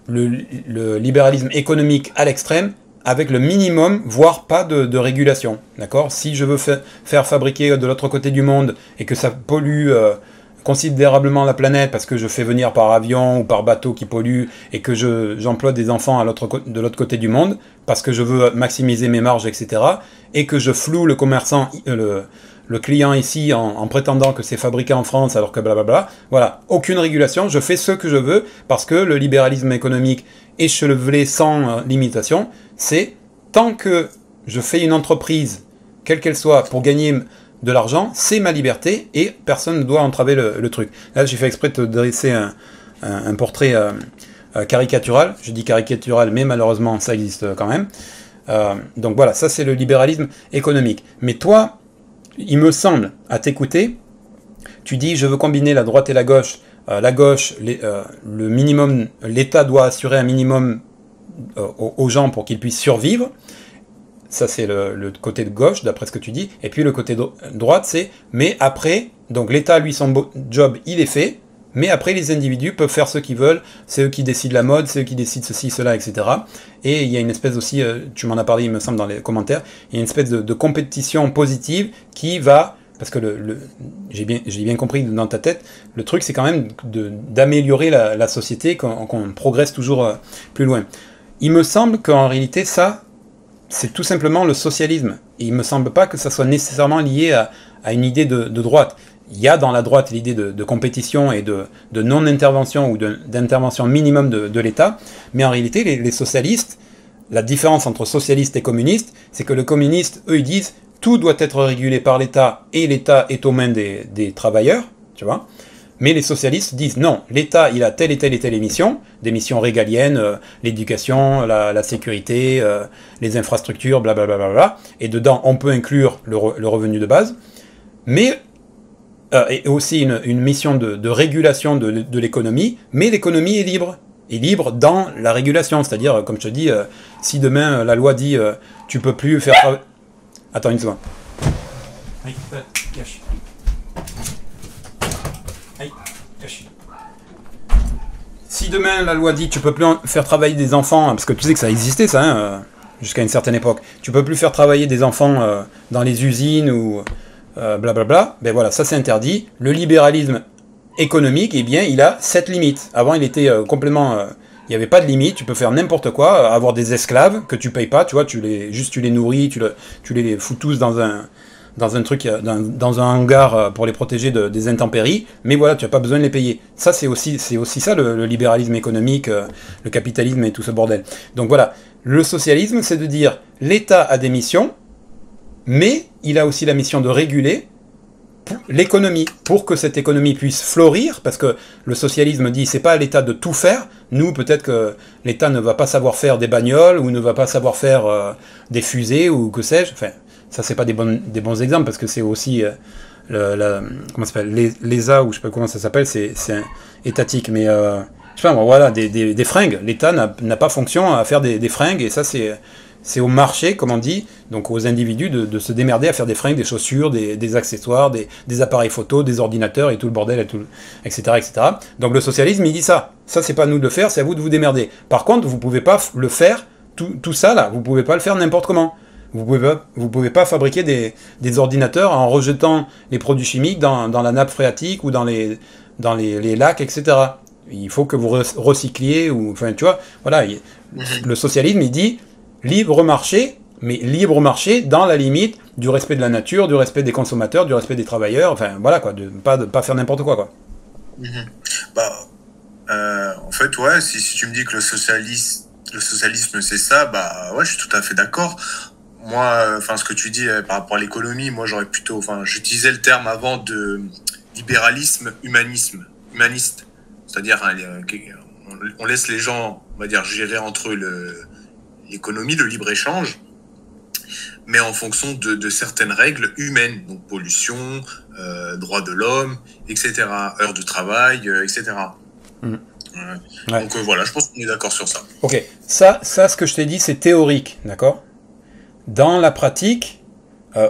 le, libéralisme économique à l'extrême avec le minimum, voire pas de, régulation. D'accord? Si je veux faire fabriquer de l'autre côté du monde et que ça pollue euh, considérablement la planète parce que je fais venir par avion ou par bateau qui pollue et que j'emploie des enfants de l'autre côté du monde parce que je veux maximiser mes marges, etc. Et que je floue le commerçant, euh, client ici en, prétendant que c'est fabriqué en France alors que blablabla. Voilà, aucune régulation, je fais ce que je veux parce que le libéralisme économique échevelé sans euh, limitation, c'est tant que je fais une entreprise, quelle qu'elle soit, pour gagner de l'argent, c'est ma liberté et personne ne doit entraver le, truc. Là, j'ai fait exprès de te dresser un, portrait euh, euh, caricatural. Je dis caricatural, mais malheureusement, ça existe quand même. donc voilà, ça c'est le libéralisme économique. Mais toi, il me semble, à t'écouter, tu dis je veux combiner la droite et la gauche euh, la gauche, euh, le minimum, l'État doit assurer un minimum euh, aux, gens pour qu'ils puissent survivre. Ça, c'est le, côté de gauche, d'après ce que tu dis. Et puis le côté droite, c'est mais après, donc l'État, lui, son job, il est fait. Mais après, les individus peuvent faire ce qu'ils veulent. C'est eux qui décident la mode, c'est eux qui décident ceci, cela, etc. Et il y a une espèce aussi, tu m'en as parlé, il me semble, dans les commentaires, il y a une espèce de compétition positive qui va parce que j'ai bien, compris dans ta tête, le truc c'est quand même d'améliorer la, société, qu'on progresse toujours euh, plus loin. Il me semble qu'en réalité ça, c'est tout simplement le socialisme. Et il me semble pas que ça soit nécessairement lié à, une idée de, droite. Il y a dans la droite l'idée de, compétition et de, non-intervention ou d'intervention minimum de, l'État, mais en réalité les socialistes, la différence entre socialistes et communistes, c'est que le communiste, eux, ils disent tout doit être régulé par l'État et l'État est aux mains des, travailleurs, tu vois. Mais les socialistes disent non, l'État il a telle et telle et telle émission, des missions régaliennes, euh, l'éducation, la, sécurité, euh, les infrastructures, blablabla, bla, bla, bla, et dedans on peut inclure le, revenu de base, mais euh, et aussi une, mission de, régulation de, l'économie, mais l'économie est libre, est libre dans la régulation, c'est-à-dire comme je te dis, si demain la loi dit tu peux plus faire Attends une seconde. Si demain la loi dit tu peux plus faire travailler des enfants, parce que tu sais que ça existait ça, hein, euh, jusqu'à une certaine époque, tu peux plus faire travailler des enfants euh, dans les usines ou blablabla, euh, ben voilà, ça c'est interdit. Le libéralisme économique, eh bien, il a cette limite. Avant, il était complètement il n'y avait pas de limite, tu peux faire n'importe quoi, avoir des esclaves que tu payes pas, tu vois, tu les, juste tu les nourris, tu, tu les fous tous dans un, dans un truc, dans, un hangar euh, pour les protéger de, des intempéries, mais voilà, tu n'as pas besoin de les payer. Ça, c'est aussi, c'est aussi ça le, libéralisme économique, euh, le capitalisme et tout ce bordel. Donc voilà, le socialisme, c'est de dire l'État a des missions, mais il a aussi la mission de réguler l'économie, pour que cette économie puisse florir, parce que le socialisme dit c'est pas à l'État de tout faire. Nous, peut-être que l'État ne va pas savoir faire des bagnoles ou ne va pas savoir faire euh, des fusées ou que sais-je. Enfin, ça c'est pas des bons, des bons exemples parce que c'est aussi euh, le, s'appelle l'ESA ou je sais pas comment ça s'appelle, c'est étatique, mais euh, je sais pas voilà des, des, fringues. L'État n'a pas fonction à faire des, des fringues et ça c'est c'est au marché, comme on dit, donc aux individus de, se démerder à faire des fringues, des chaussures, des, accessoires, des, appareils photo, des ordinateurs et tout le bordel, et tout, etc., etc. Donc le socialisme, il dit ça. Ça, c'est pas à nous de le faire, c'est à vous de vous démerder. Par contre, vous pouvez pas le faire, tout, ça là, vous pouvez pas le faire n'importe comment. Vous pouvez pas, vous pouvez pas fabriquer des, ordinateurs en rejetant les produits chimiques dans, la nappe phréatique ou dans les, dans les, lacs, etc. Il faut que vous recycliez, ou, enfin, tu vois, voilà. Le socialisme, il dit, libre marché, mais libre marché dans la limite du respect de la nature, du respect des consommateurs, du respect des travailleurs, enfin voilà quoi, de pas de pas faire n'importe quoi quoi. Mhm. Bah, euh, en fait ouais, si, tu me dis que le socialisme, le socialisme c'est ça, bah ouais, je suis tout à fait d'accord. Moi, enfin ce que tu dis euh, par rapport à l'économie, moi j'aurais plutôt, enfin j'utilisais le terme avant de libéralisme, humanisme, humaniste, c'est-à-dire hein, on laisse les gens, on va dire, gérer entre eux le l'économie, le libre-échange, mais en fonction de, certaines règles humaines, donc pollution, euh, droits de l'homme, etc., heures de travail, euh, etc. Mm. Donc euh, voilà, je pense qu'on est d'accord sur ça. Ok, ça, ça, ce que je t'ai dit, c'est théorique, d'accord? Dans la pratique,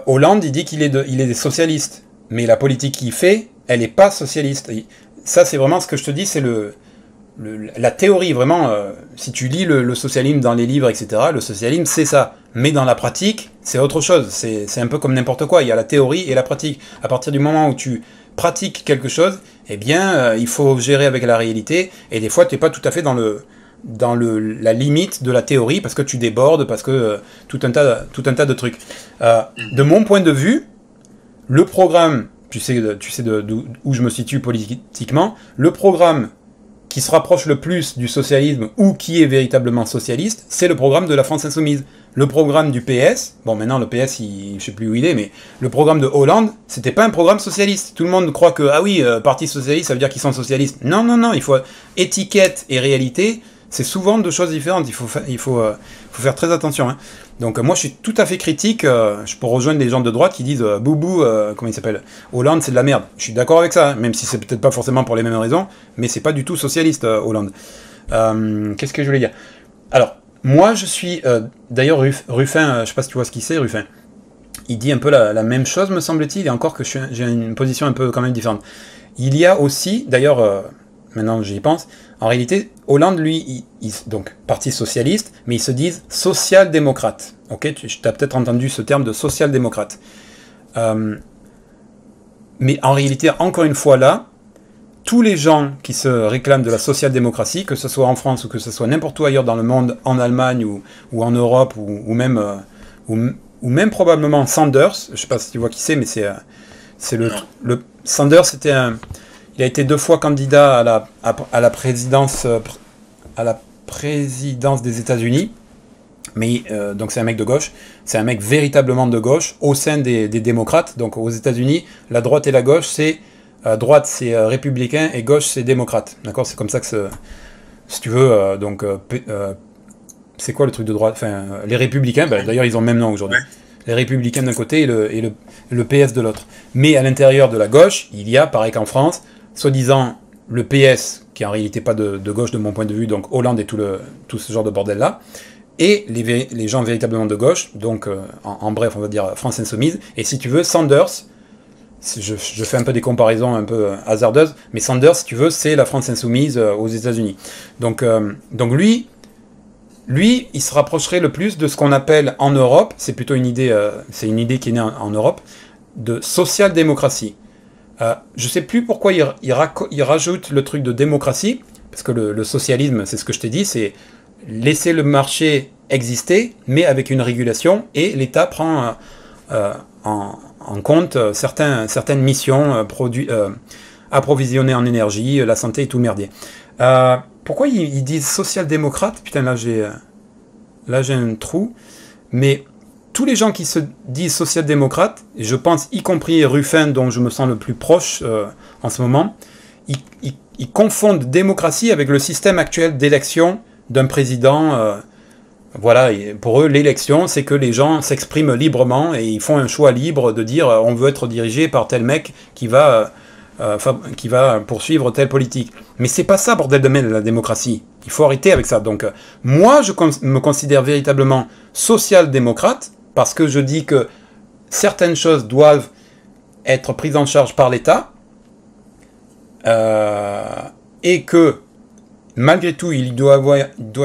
Hollande, il dit qu'il est, il est socialiste, mais la politique qu'il fait, elle n'est pas socialiste. Ça, c'est vraiment ce que je te dis, c'est le, la théorie, vraiment, euh, si tu lis le, socialisme dans les livres, etc., le socialisme, c'est ça. Mais dans la pratique, c'est autre chose. C'est un peu comme n'importe quoi. Il y a la théorie et la pratique. À partir du moment où tu pratiques quelque chose, eh bien, euh, il faut gérer avec la réalité. Et des fois, tu n'es pas tout à fait dans le dans le, la limite de la théorie parce que tu débordes, parce que euh, tout, un tas, tout un tas de trucs. de mon point de vue, le programme, tu sais, tu sais de, où je me situe politiquement, le programme qui se rapproche le plus du socialisme ou qui est véritablement socialiste, c'est le programme de la France Insoumise. Le programme du PS, bon maintenant le PS, il, je sais plus où il est, mais le programme de Hollande, c'était pas un programme socialiste. Tout le monde croit que, ah oui, euh, parti socialiste, ça veut dire qu'ils sont socialistes. Non, non, non, il faut étiquette et réalité, c'est souvent deux choses différentes. Il faut, il faut, euh, faut faire très attention. Hein. Donc moi je suis tout à fait critique, euh, je peux rejoindre des gens de droite qui disent euh, Boubou, euh, comment il s'appelle Hollande c'est de la merde. Je suis d'accord avec ça, même si c'est peut-être pas forcément pour les mêmes raisons, mais c'est pas du tout socialiste Hollande. Qu'est-ce que je voulais dire? Alors, moi je suis, d'ailleurs Ruffin, je sais pas si tu vois ce qu'il c'est Ruffin, il dit un peu la, même chose me semble-t-il, et encore que j'ai une position un peu quand même différente. Il y a aussi, d'ailleurs maintenant j'y pense, en réalité, Hollande, lui, il, donc parti socialiste, mais ils se disent social-démocrate. Ok, tu as peut-être entendu ce terme de social-démocrate. Euh, mais en réalité, encore une fois là, tous les gens qui se réclament de la social-démocratie, que ce soit en France ou que ce soit n'importe où ailleurs dans le monde, en Allemagne ou, en Europe ou, même, euh, ou, même probablement Sanders, je ne sais pas si tu vois qui c'est, mais c'est euh, le, le Sanders, c'était un il a été deux fois candidat à la, à, la présidence euh, à la présidence des États-Unis. Mais euh, donc c'est un mec de gauche, c'est un mec véritablement de gauche au sein des, démocrates. Donc aux États-Unis, la droite et la gauche, c'est euh, droite c'est républicain et gauche c'est démocrate. D'accord, c'est comme ça que si tu veux donc c'est quoi le truc de droite? Enfin les républicains, ben, d'ailleurs ils ont le même nom aujourd'hui. Les républicains d'un côté et le, et le PS de l'autre. Mais à l'intérieur de la gauche, il y a, pareil qu'en France, soi-disant le PS, qui en réalité pas de, gauche de mon point de vue, donc Hollande et tout, le, tout ce genre de bordel-là, et les, les, gens véritablement de gauche, donc euh, en, bref, on va dire France Insoumise, et si tu veux, Sanders, je, fais un peu des comparaisons un peu euh, hasardeuses, mais Sanders, si tu veux, c'est la France Insoumise euh, aux États-Unis. Donc, donc lui, lui, il se rapprocherait le plus de ce qu'on appelle en Europe, c'est plutôt une idée, c'est une idée qui est née en Europe, de social-démocratie. Euh, je sais plus pourquoi il, il, rajoute le truc de démocratie, parce que le, socialisme, c'est ce que je t'ai dit, c'est laisser le marché exister, mais avec une régulation, et l'État prend euh, euh, en, compte certains, certaines missions, produits, approvisionner en énergie, la santé et tout merdier. pourquoi ils, disent social-démocrate? Putain, là j'ai, là j'ai un trou. Mais tous les gens qui se disent social-démocrates, je pense y compris Ruffin, dont je me sens le plus proche euh, en ce moment, ils, confondent démocratie avec le système actuel d'élection d'un président. Euh, voilà, pour eux, l'élection, c'est que les gens s'expriment librement et ils font un choix libre de dire euh, on veut être dirigé par tel mec qui va, qui va poursuivre telle politique. Mais c'est pas ça, bordel de merde, la démocratie. Il faut arrêter avec ça. Donc, moi, je me considère véritablement social-démocrate parce que je dis que certaines choses doivent être prises en charge par l'État, euh, et que malgré tout, il doit,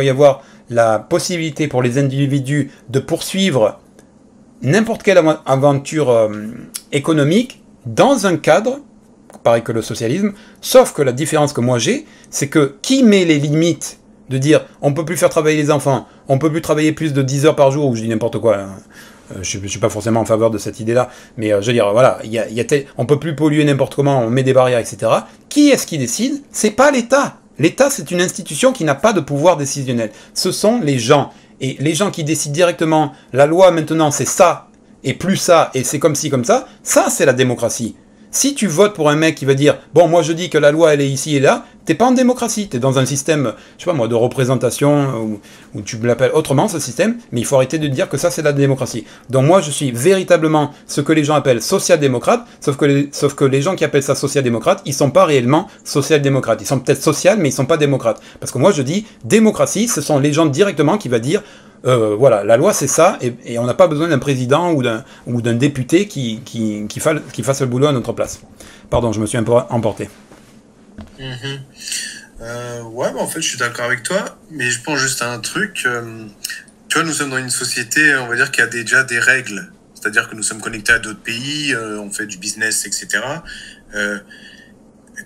y avoir la possibilité pour les individus de poursuivre n'importe quelle aventure euh, économique dans un cadre, pareil que le socialisme, sauf que la différence que moi j'ai, c'est que qui met les limites de dire on peut plus faire travailler les enfants, on peut plus travailler plus de 10 heures par jour, ou je dis n'importe quoi. Hein. Euh, je ne suis pas forcément en faveur de cette idée-là, mais euh, je veux dire, voilà, y y a on peut plus polluer n'importe comment, on met des barrières, etc. Qui est-ce qui décide? C'est pas l'État. L'État, c'est une institution qui n'a pas de pouvoir décisionnel. Ce sont les gens. Et les gens qui décident directement, la loi maintenant c'est ça, et plus ça, et c'est comme ci, comme ça, ça c'est la démocratie. Si tu votes pour un mec qui va dire bon moi je dis que la loi elle est ici et là, t'es pas en démocratie, t'es dans un système, je sais pas moi, de représentation ou, tu l'appelles autrement ce système, mais il faut arrêter de dire que ça c'est la démocratie. Donc moi je suis véritablement ce que les gens appellent social-démocrate, sauf que les, gens qui appellent ça social-démocrate, ils sont pas réellement social-démocrates. Ils sont peut-être social, mais ils sont pas démocrates. Parce que moi je dis démocratie, ce sont les gens directement qui va dire euh, voilà, la loi c'est ça, et, on n'a pas besoin d'un président ou d'un député qui, qui, qui, fasse le boulot à notre place. Pardon, je me suis un peu emporté. Mhm. Euh, ouais, bah, en fait, je suis d'accord avec toi, mais je pense juste à un truc. euh, tu vois, nous sommes dans une société, on va dire, qui a déjà des règles. C'est-à-dire que nous sommes connectés à d'autres pays, euh, on fait du business, etc.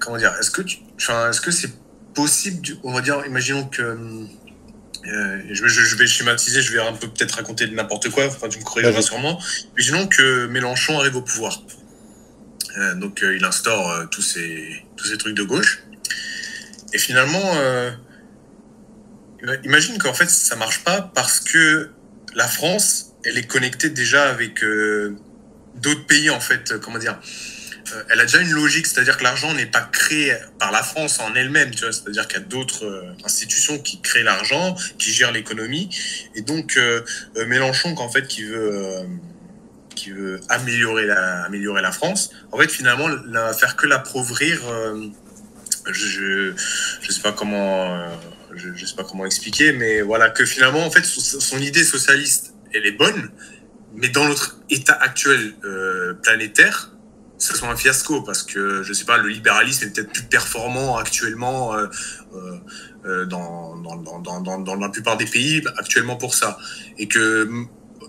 Comment dire Est-ce que, est-ce que c'est possible On va dire, imaginons que. Euh, je, vais- je- je vais schématiser, je vais un peu peut-être raconter n'importe quoi, enfin, tu me corrigeras sûrement. Imaginons que Mélenchon arrive au pouvoir. Euh, donc, euh, il instaure tous, ces, tous ces trucs de gauche. Et finalement, imagine qu'en fait, ça marche pas parce que la France, elle est connectée déjà avec d'autres pays, en fait. Comment dire Euh, Elle a déjà une logique, c'est-à-dire que l'argent n'est pas créé par la France en elle-même, tu vois. C'est-à-dire qu'il y a d'autres euh, institutions qui créent l'argent, qui gèrent l'économie. Et donc, euh, Mélenchon, qu'en fait, qui veut. qui veut améliorer la, améliorer la France, en fait, finalement, ne va faire que l'appauvrir. je, je sais pas comment je, sais pas comment expliquer mais voilà que finalement en fait son, idée socialiste elle est bonne mais dans notre état actuel planétaire ça soit un fiasco parce que je sais pas le libéralisme est peut-être plus performant actuellement euh, euh, euh, dans, dans, dans, dans, la plupart des pays actuellement pour ça et que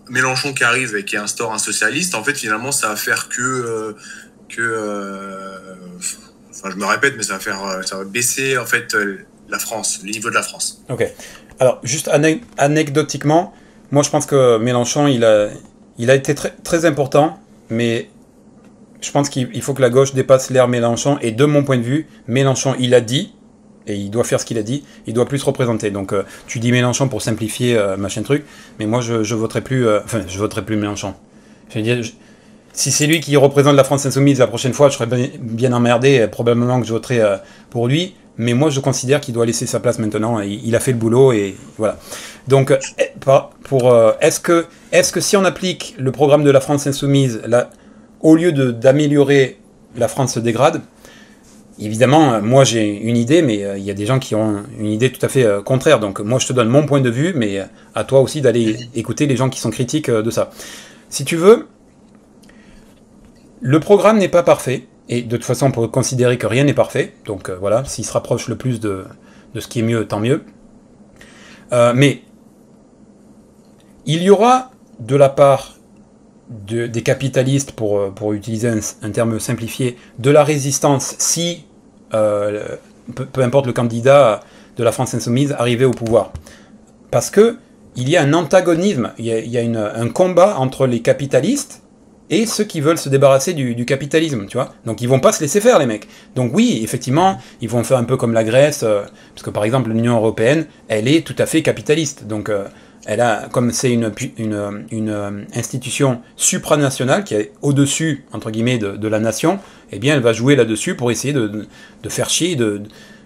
Mélenchon qui arrive et qui instaure un socialiste en fait finalement ça va faire que que enfin je me répète mais ça va faire ça va baisser en fait la France le niveau de la France Ok. Alors, juste ane- anecdotiquement, moi je pense que Mélenchon, il a, il a été très, très important, mais je pense qu'il il faut que la gauche dépasse l'ère Mélenchon. Et de mon point de vue, Mélenchon, il a dit, et il doit faire ce qu'il a dit, il doit plus se représenter. Donc, euh, tu dis Mélenchon pour simplifier euh, machin truc, mais moi je, voterai plus, euh, je voterai plus Mélenchon. Je veux dire, si c'est lui qui représente la France Insoumise la prochaine fois, je serais bien, emmerdé, probablement que je voterai pour lui. Mais moi, je considère qu'il doit laisser sa place maintenant. Il, a fait le boulot et voilà. Donc, par- pour, est-ce que, est-ce que si on applique le programme de la France Insoumise, là, au lieu d'améliorer, la France se dégrade Évidemment, euh, moi j'ai une idée, mais euh, il y a des gens qui ont une idée tout à fait euh, contraire. Donc, moi je te donne mon point de vue, mais à toi aussi d'aller écouter les gens qui sont critiques de ça. Si tu veux, le programme n'est pas parfait, et de toute façon, on peut considérer que rien n'est parfait. Donc voilà, s'il se rapproche le plus de, ce qui est mieux, tant mieux. Mais il y aura de la part de- des capitalistes, pour, euh, pour utiliser un, terme simplifié, de la résistance si, euh, peu, importe le candidat de la France insoumise, arrivait au pouvoir. Parce que il y a un antagonisme, il y a, une- un combat entre les capitalistes et ceux qui veulent se débarrasser du, capitalisme, tu vois. Donc ils vont pas se laisser faire, les mecs. Donc oui, effectivement, ils vont faire un peu comme la Grèce, euh, parce que par exemple l'Union européenne, elle est tout à fait capitaliste. Donc elle a, comme c'est une, une, euh, institution supranationale qui est au-dessus, entre guillemets, de, de la nation, eh bien elle va jouer là-dessus pour essayer de, de faire chier, de,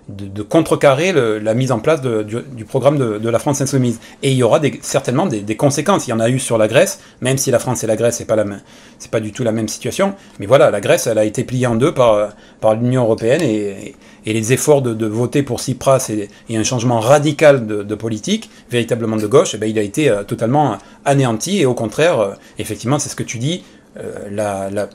de, contrecarrer la mise en place du, programme de, la France insoumise. Et il y aura certainement des, conséquences. Il y en a eu sur la Grèce, même si la France et la Grèce, c'est pas la c'est pas du tout la même situation. Mais voilà, la Grèce, elle a été pliée en deux par, par l'Union européenne et, et les efforts de, voter pour Tsipras et, un changement radical de, politique, véritablement de gauche, eh ben, il a été euh, totalement anéanti. Et au contraire, euh, effectivement, c'est ce que tu dis, euh, la-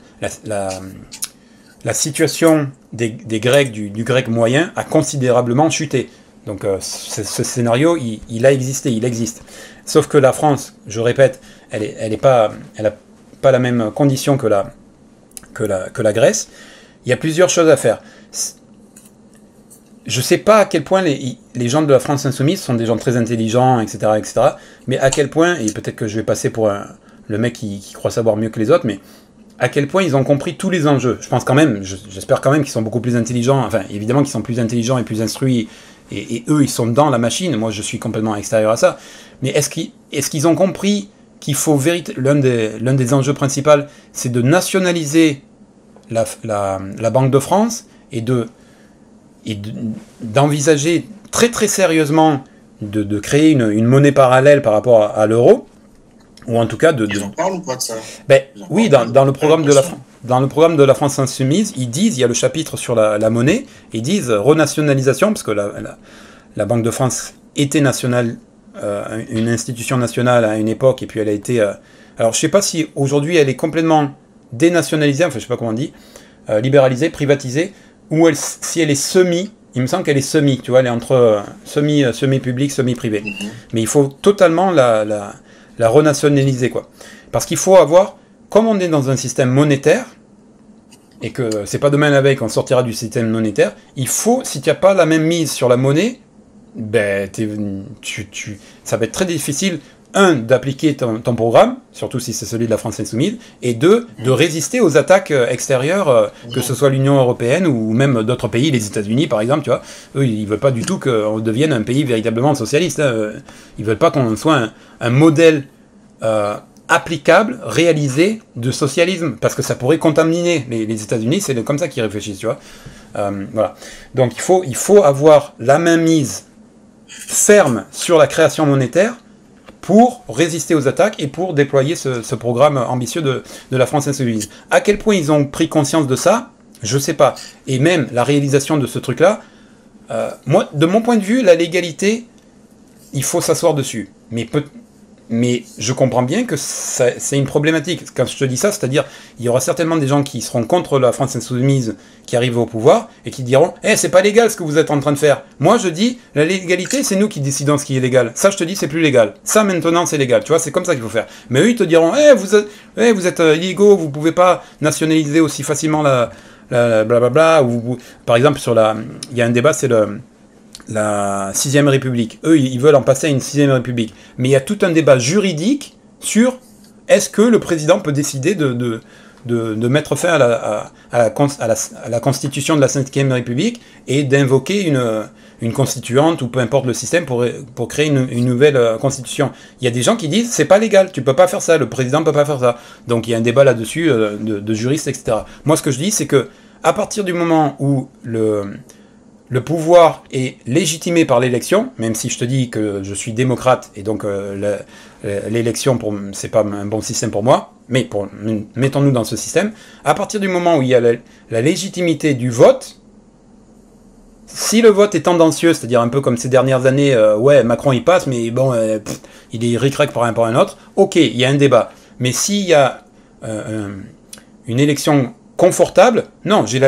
la situation des, Grecs, du, grec moyen, a considérablement chuté. Donc euh, ce, scénario, il, a existé, il existe. Sauf que la France, je répète, elle n'a pas, pas la même condition que la, Grèce. Il y a plusieurs choses à faire. Je ne sais pas à quel point les, gens de la France insoumise sont des gens très intelligents, etc., etc. Mais à quel point, et peut-être que je vais passer pour le mec qui, qui croit savoir mieux que les autres, mais à quel point ils ont compris tous les enjeux. Je pense quand même, je- j'espère quand même qu'ils sont beaucoup plus intelligents, enfin évidemment qu'ils sont plus intelligents et plus instruits, et, eux ils sont dans la machine, moi je suis complètement extérieur à ça, mais est-ce qu'ils ont compris qu'il faut vérité l'un des, enjeux principaux, c'est de nationaliser la, Banque de France et de et de- d'envisager très très sérieusement de, créer une, monnaie parallèle par rapport à l'euro, ou en tout cas de, Ils en parlent ou pas de ça ben, oui, dans, dans le programme de la, dans le programme de la France Insoumise, ils disent, il y a le chapitre sur la, la monnaie, ils disent renationalisation, parce que la, la, la Banque de France était nationale, euh, une institution nationale à une époque, et puis elle a été... euh, alors je sais pas si aujourd'hui elle est complètement dénationalisée, enfin je sais pas comment on dit, euh, libéralisée, privatisée, ou elle, si elle est semi, il me semble qu'elle est semi, tu vois, elle est entre euh, semi, euh, semi-public, semi-privé. Mhm. Mais il faut totalement la, la, la renationaliser, quoi. Parce qu'il faut avoir, comme on est dans un système monétaire, et que c'est pas demain la veille qu'on sortira du système monétaire, il faut, si tu n'as pas la même mise sur la monnaie, ben, tu, tu, ça va être très difficile, un, d'appliquer ton, ton programme, surtout si c'est celui de la France Insoumise, et deux, de résister aux attaques euh, extérieures, euh, que ce soit l'Union Européenne ou même d'autres pays, les États-Unis par exemple, tu vois. Eux, ils veulent pas du tout qu'on devienne un pays véritablement socialiste. hein. Ils veulent pas qu'on soit un, un modèle euh, applicable, réalisé de socialisme, parce que ça pourrait contaminer les, les États-Unis, c'est comme ça qu'ils réfléchissent, tu vois. Euh, voilà. Donc il faut, il faut avoir la main mise ferme sur la création monétaire pour résister aux attaques et pour déployer ce, programme ambitieux de, de la France Insoumise. À quel point ils ont pris conscience de ça, je sais pas. Et même la réalisation de ce truc-là, euh, moi, de mon point de vue, la légalité, il faut s'asseoir dessus. Mais, peut- mais je comprends bien que c'est une problématique. Quand je te dis ça, c'est-à-dire, il y aura certainement des gens qui seront contre la France Insoumise qui arrivent au pouvoir et qui diront Eh, c'est pas légal ce que vous êtes en train de faire. Moi, je dis La légalité, c'est nous qui décidons ce qui est légal. Ça, je te dis, c'est plus légal. Ça, maintenant, c'est légal. Tu vois, c'est comme ça qu'il faut faire. Mais eux, ils te diront Eh, vous êtes, eh, vous êtes euh, illégaux, vous pouvez pas nationaliser aussi facilement la. la- la blablabla, ou vous- par exemple, sur la. Il y a un débat, c'est le la sixième république. Eux, ils veulent en passer à une sixième république. Mais il y a tout un débat juridique sur est-ce que le président peut décider de, de, de, mettre fin à la, à, la, constitution de la cinquième république et d'invoquer une, une constituante ou peu importe le système pour, pour créer une, une nouvelle euh, constitution. Il y a des gens qui disent c'est pas légal, tu peux pas faire ça, le président peut pas faire ça. Donc il y a un débat là-dessus euh, de juristes, etc. Moi, ce que je dis, c'est que à partir du moment où le le pouvoir est légitimé par l'élection, même si je te dis que je suis démocrate et donc euh, l'élection c'est pas un bon système pour moi, mais mettons-nous dans ce système, à partir du moment où il y a la, légitimité du vote, si le vote est tendancieux, c'est-à-dire un peu comme ces dernières années, euh, ouais Macron il passe, mais bon euh, il est ric-rac par un par un autre, ok il y a un débat, mais s'il y a euh, un- une élection confortable, non j'ai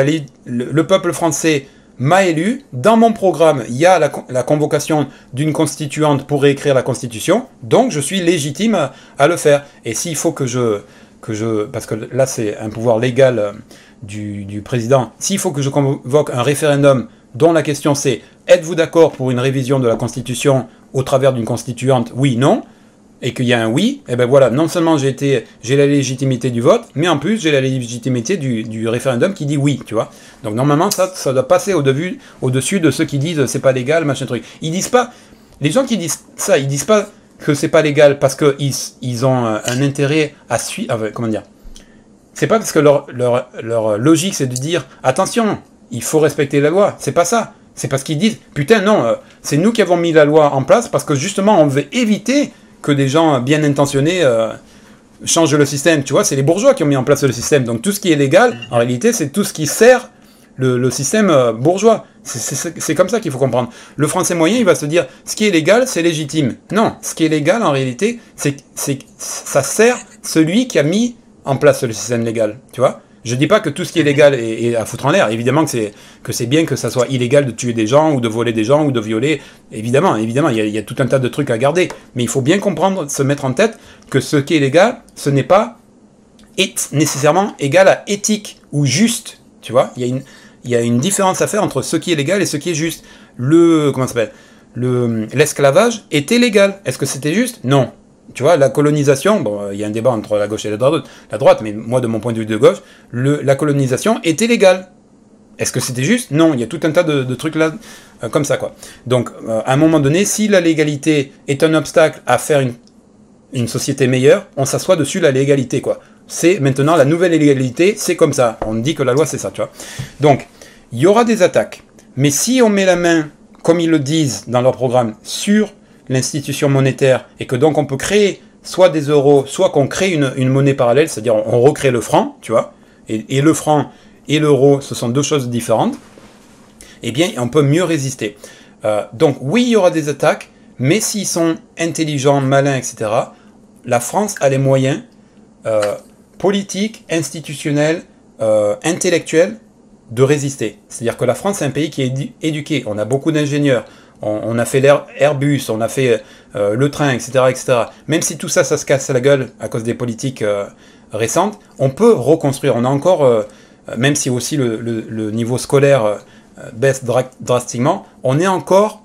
le peuple français m'a élu. Dans mon programme, il y a la, con- la convocation d'une constituante pour réécrire la constitution. Donc, je suis légitime à, à le faire. Et s'il faut que je, que je, parce que là, c'est un pouvoir légal euh, du, du président. S'il faut que je convoque un référendum dont la question c'est êtes-vous d'accord pour une révision de la constitution au travers d'une constituante? Oui, non et qu'il y a un oui, et ben voilà, non seulement j'ai été, j'ai la légitimité du vote, mais en plus j'ai la légitimité du, du référendum qui dit oui, tu vois. Donc normalement ça, ça doit passer au-dessus, au-dessus de ceux qui disent c'est pas légal, machin truc. Ils disent pas, les gens qui disent ça, ils disent pas que c'est pas légal parce que ils, ont un, un intérêt à suivre, comment dire. C'est pas parce que leur, leur, leur logique c'est de dire attention, il faut respecter la loi. C'est pas ça. C'est parce qu'ils disent putain non, euh, c'est nous qui avons mis la loi en place parce que justement on veut éviter que des gens bien intentionnés euh, changent le système. Tu vois, c'est les bourgeois qui ont mis en place le système. Donc tout ce qui est légal, en réalité, c'est tout ce qui sert le, le système euh, bourgeois. C'est- comme ça qu'il faut comprendre. Le français moyen, il va se dire, ce qui est légal, c'est légitime. Non, ce qui est légal, en réalité, c'est- ça sert celui qui a mis en place le système légal. Tu vois? Je dis pas que tout ce qui est légal est, à foutre en l'air. Évidemment que c'est que c'est bien que ça soit illégal de tuer des gens ou de voler des gens ou de violer. Évidemment, évidemment, il y, a, il y a tout un tas de trucs à garder. Mais il faut bien comprendre, se mettre en tête que ce qui est légal, ce n'est pas est nécessairement égal à éthique ou juste. Tu vois, il y a une il y a une différence à faire entre ce qui est légal et ce qui est juste. Le comment s'appelle? Le l'esclavage était légal. Est-ce que c'était juste? Non. Tu vois, la colonisation, il y a un débat entre la gauche et la droite, mais moi, de mon point de vue de gauche, la colonisation était légale. Est-ce que c'était juste? Non, il y a tout un tas de, de trucs là, euh, comme ça, quoi. Donc, euh, à un moment donné, si la légalité est un obstacle à faire une, une société meilleure, on s'assoit dessus la légalité, quoi. C'est maintenant la nouvelle légalité, c'est comme ça. On dit que la loi, c'est ça, tu vois. Donc, il y aura des attaques. Mais si on met la main, comme ils le disent dans leur programme, sur l'institution monétaire et que donc on peut créer soit des euros, soit qu'on crée une, une, monnaie parallèle, c'est-à-dire on, recrée le franc, tu vois, et, le franc et l'euro, ce sont deux choses différentes, eh bien on peut mieux résister. Euh, donc oui, il y aura des attaques, mais s'ils sont intelligents, malins, etc., la France a les moyens euh, politiques, institutionnels, euh, intellectuels de résister. C'est-à-dire que la France, c'est un pays qui est éduqué. On a beaucoup d'ingénieurs. On, a fait l'Airbus, on a fait euh, le train, etc., etc. Même si tout ça, ça se casse la gueule à cause des politiques euh, récentes, on peut reconstruire. On a encore, euh, même si aussi le, niveau scolaire baisse drastiquement, on est encore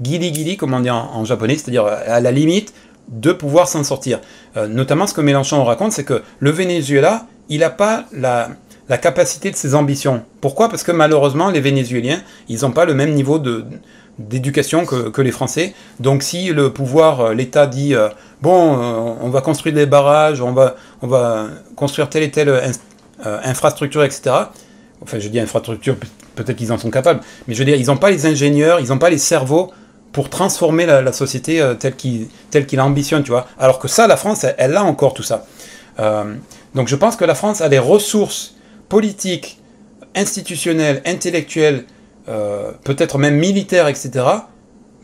gili, comme on dit en, japonais, c'est-à-dire à la limite de pouvoir s'en sortir. notamment, ce que Mélenchon raconte, c'est que le Venezuela, il n'a pas la capacité de ses ambitions. Pourquoi? Parce que malheureusement, les Vénézuéliens, ils n'ont pas le même niveau de, d'éducation que, les Français. Donc si le pouvoir, euh, l'État dit, euh, bon, euh, on va construire des barrages, on va, on va construire telle et telle infrastructure, etc. Enfin, je dis infrastructure, peut-être qu'ils en sont capables, mais je veux dire, ils n'ont pas les ingénieurs, ils n'ont pas les cerveaux pour transformer la, société telle qu'il qu ambitionne, tu vois. Alors que ça, la France, elle, elle a encore tout ça. donc je pense que la France a les ressources politiques, institutionnelles, intellectuelles, euh, peut-être même militaire, etc.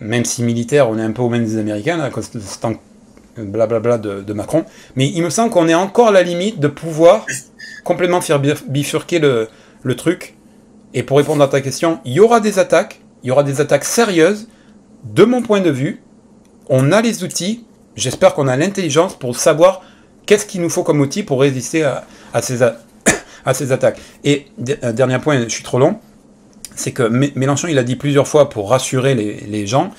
Même si militaire, on est un peu au même des Américains, à cause de ce temps blablabla de, Macron. Mais il me semble qu'on est encore à la limite de pouvoir complètement faire bifurquer le, truc. Et pour répondre à ta question, il y aura des attaques, il y aura des attaques sérieuses. De mon point de vue, on a les outils, j'espère qu'on a l'intelligence pour savoir qu'est-ce qu'il nous faut comme outil pour résister à, ces, à ces attaques. Et dernier point, je suis trop long, c'est que Mélenchon, il a dit plusieurs fois pour rassurer les, gens,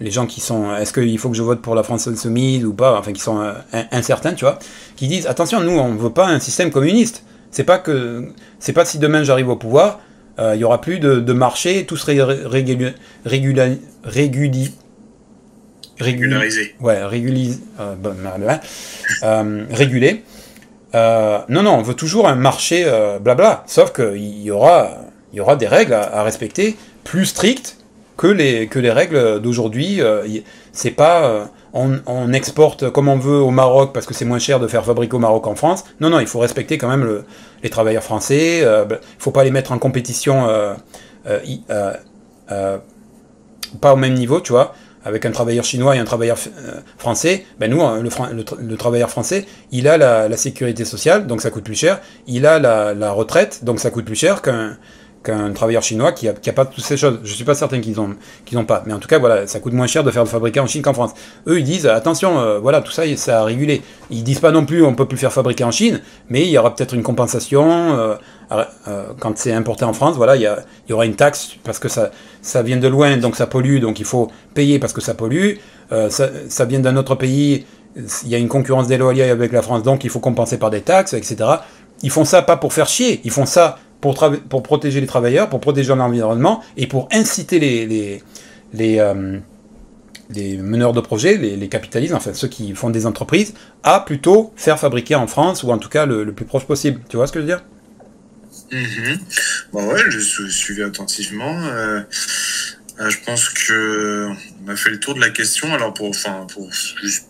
les gens qui sont, est-ce qu'il faut que je vote pour la France insoumise ou pas, enfin qui sont euh, incertains, tu vois, qui disent attention, nous on ne veut pas un système communiste. C'est pas que, c'est pas si demain j'arrive au pouvoir, euh, il y aura plus de, marché, tout serait réguli, régularisé. Ouais, régulis, euh, euh, régulé. non, non, on veut toujours un marché blabla. Sauf qu'il y aura il y aura des règles à, respecter plus strictes que les, que les règles d'aujourd'hui. Euh, c'est pas euh, on, exporte comme on veut au Maroc parce que c'est moins cher de faire fabriquer au Maroc en France. Non, non, il faut respecter quand même les travailleurs français. Euh, ben, il ne faut pas les mettre en compétition pas au même niveau, tu vois. Avec un travailleur chinois et un travailleur français, ben nous, le, travailleur français, il a la, sécurité sociale, donc ça coûte plus cher. Il a la retraite, donc ça coûte plus cher qu'un qu'un travailleur chinois qui n'a a pas toutes ces choses. Je ne suis pas certain qu'ils n'ont ont pas. Mais en tout cas, voilà, ça coûte moins cher de faire le fabriquer en Chine qu'en France. Eux, ils disent, attention, euh, voilà, tout ça, ça a régulé. Ils disent pas non plus, on peut plus faire fabriquer en Chine, mais il y aura peut-être une compensation. Euh, euh, quand c'est importé en France, voilà, il y, y, aura une taxe parce que ça, ça vient de loin, donc ça pollue, donc il faut payer parce que ça pollue. Ça, ça, vient d'un autre pays, il y a une concurrence déloyale avec la France, donc il faut compenser par des taxes, etc. Ils font ça pas pour faire chier, ils font ça pour, protéger les travailleurs, pour protéger l'environnement et pour inciter les, euh, meneurs de projets, les, capitalistes, enfin ceux qui font des entreprises, à plutôt faire fabriquer en France ou en tout cas le, plus proche possible. Tu vois ce que je veux dire? Mm-hmm. Bon ouais, je suivi attentivement. Euh, euh, je pense que on a fait le tour de la question. Alors pour, enfin pour,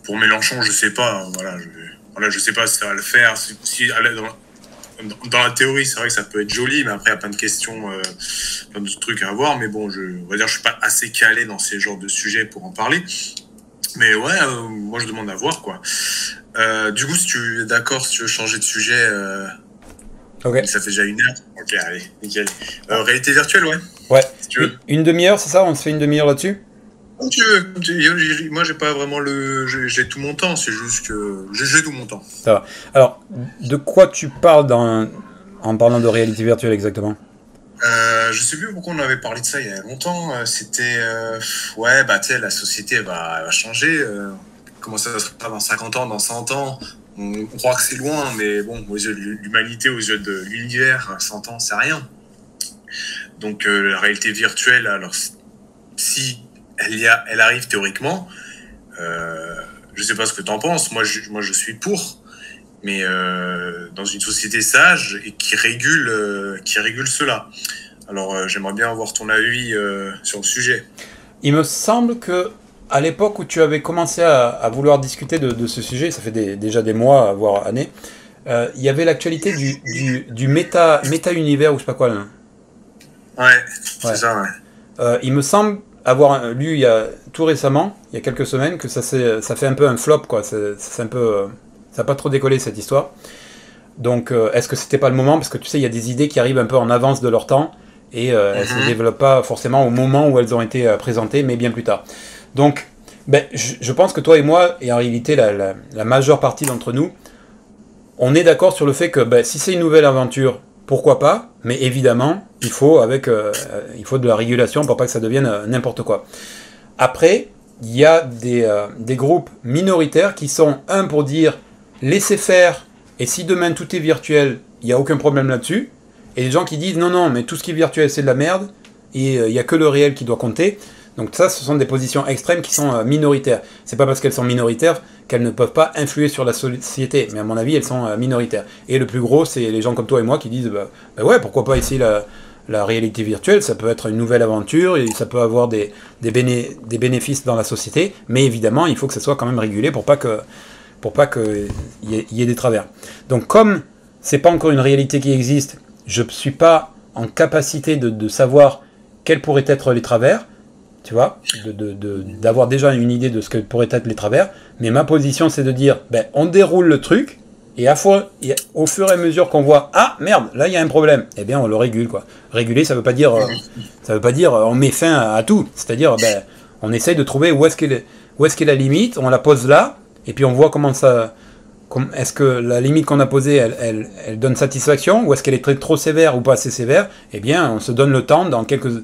pour Mélenchon, je sais pas. Voilà, je, voilà, sais pas si ça va le faire. Dans, la théorie, c'est vrai que ça peut être joli, mais après, il y a plein de questions, euh, plein de trucs à voir. Mais bon, je, on va dire, je suis pas assez calé dans ces genres de sujets pour en parler. Mais ouais, euh, moi, je demande à voir, quoi. Euh, du coup, si tu es d'accord, si tu veux changer de sujet, ok. ça fait déjà une heure. Ok, allez, nickel. réalité virtuelle, ouais. Ouais. Une demi-heure, c'est ça? On se fait une demi-heure là-dessus? Comme tu veux. Moi, j'ai pas vraiment le. J'ai tout mon temps, c'est juste que. J'ai tout mon temps. Ça va. Alors, de quoi tu parles dans... en parlant de réalité virtuelle exactement? Euh, je sais plus pourquoi on avait parlé de ça il y a longtemps. Euh, c'était. Euh, ouais, bah, tu sais, la société va, va changer. Euh, comment ça sera dans 50 ans, dans 100 ans? On, croit que c'est loin, mais bon, aux yeux de l'humanité, aux yeux de l'univers, 100 ans, c'est rien. Donc, la réalité virtuelle, alors, si elle, y a, elle arrive théoriquement. Euh, je sais pas ce que tu en penses. Moi je, moi, je suis pour. Mais euh, dans une société sage et qui régule, euh, qui régule cela. Alors, euh, j'aimerais bien avoir ton avis sur le sujet. Il me semble que à l'époque où tu avais commencé à, vouloir discuter de, ce sujet, ça fait déjà des mois, voire années, il y avait l'actualité du, du, du méta, méta univers ou je sais pas quoi là. Ouais, c'est ça, ouais. il me semble avoir lu il y a tout récemment, il y a quelques semaines, que ça, ça fait un peu un flop, quoi. C'est un peu, ça n'a pas trop décollé cette histoire. Donc, est-ce que c'était pas le moment? Parce que tu sais, il y a des idées qui arrivent un peu en avance de leur temps et elles ne se mhm. développent pas forcément au moment où elles ont été présentées, mais bien plus tard. Donc, ben, je, pense que toi et moi, et en réalité la, majeure partie d'entre nous, on est d'accord sur le fait que ben, si c'est une nouvelle aventure, pourquoi pas, mais évidemment, il faut, avec, euh, il faut de la régulation pour pas que ça devienne euh, n'importe quoi. Après, il y a des, euh, des, groupes minoritaires qui sont, un, pour dire laissez faire, et si demain tout est virtuel, il n'y a aucun problème là-dessus, et des gens qui disent non, non, mais tout ce qui est virtuel, c'est de la merde, et il n'y a que le réel qui doit compter. Donc ça, ce sont des positions extrêmes qui sont euh, minoritaires. C'est pas parce qu'elles sont minoritaires qu'elles ne peuvent pas influer sur la société, mais à mon avis, elles sont euh, minoritaires. Et le plus gros, c'est les gens comme toi et moi qui disent, bah, bah ouais, pourquoi pas essayer la, réalité virtuelle, ça peut être une nouvelle aventure, et ça peut avoir des, des, bénéfices dans la société, mais évidemment, il faut que ça soit quand même régulé pour pas que pour pas qu'il y, ait des travers. Donc comme c'est pas encore une réalité qui existe, je ne suis pas en capacité de, de savoir quels pourraient être les travers, tu vois, d'avoir de, déjà une idée de ce que pourraient être les travers. Mais ma position, c'est de dire, ben, on déroule le truc, et, à fois, au fur et à mesure qu'on voit, ah merde, là il y a un problème, eh bien on le régule quoi. Réguler, ça veut pas dire, euh, ça veut pas dire euh, on met fin à, tout. C'est-à-dire, ben, on essaye de trouver où est-ce qu'est est, est la limite, on la pose là, et puis on voit comment ça, est-ce que la limite qu'on a posée, elle, elle, donne satisfaction, ou est-ce qu'elle est trop sévère ou pas assez sévère Eh bien, on se donne le temps dans quelques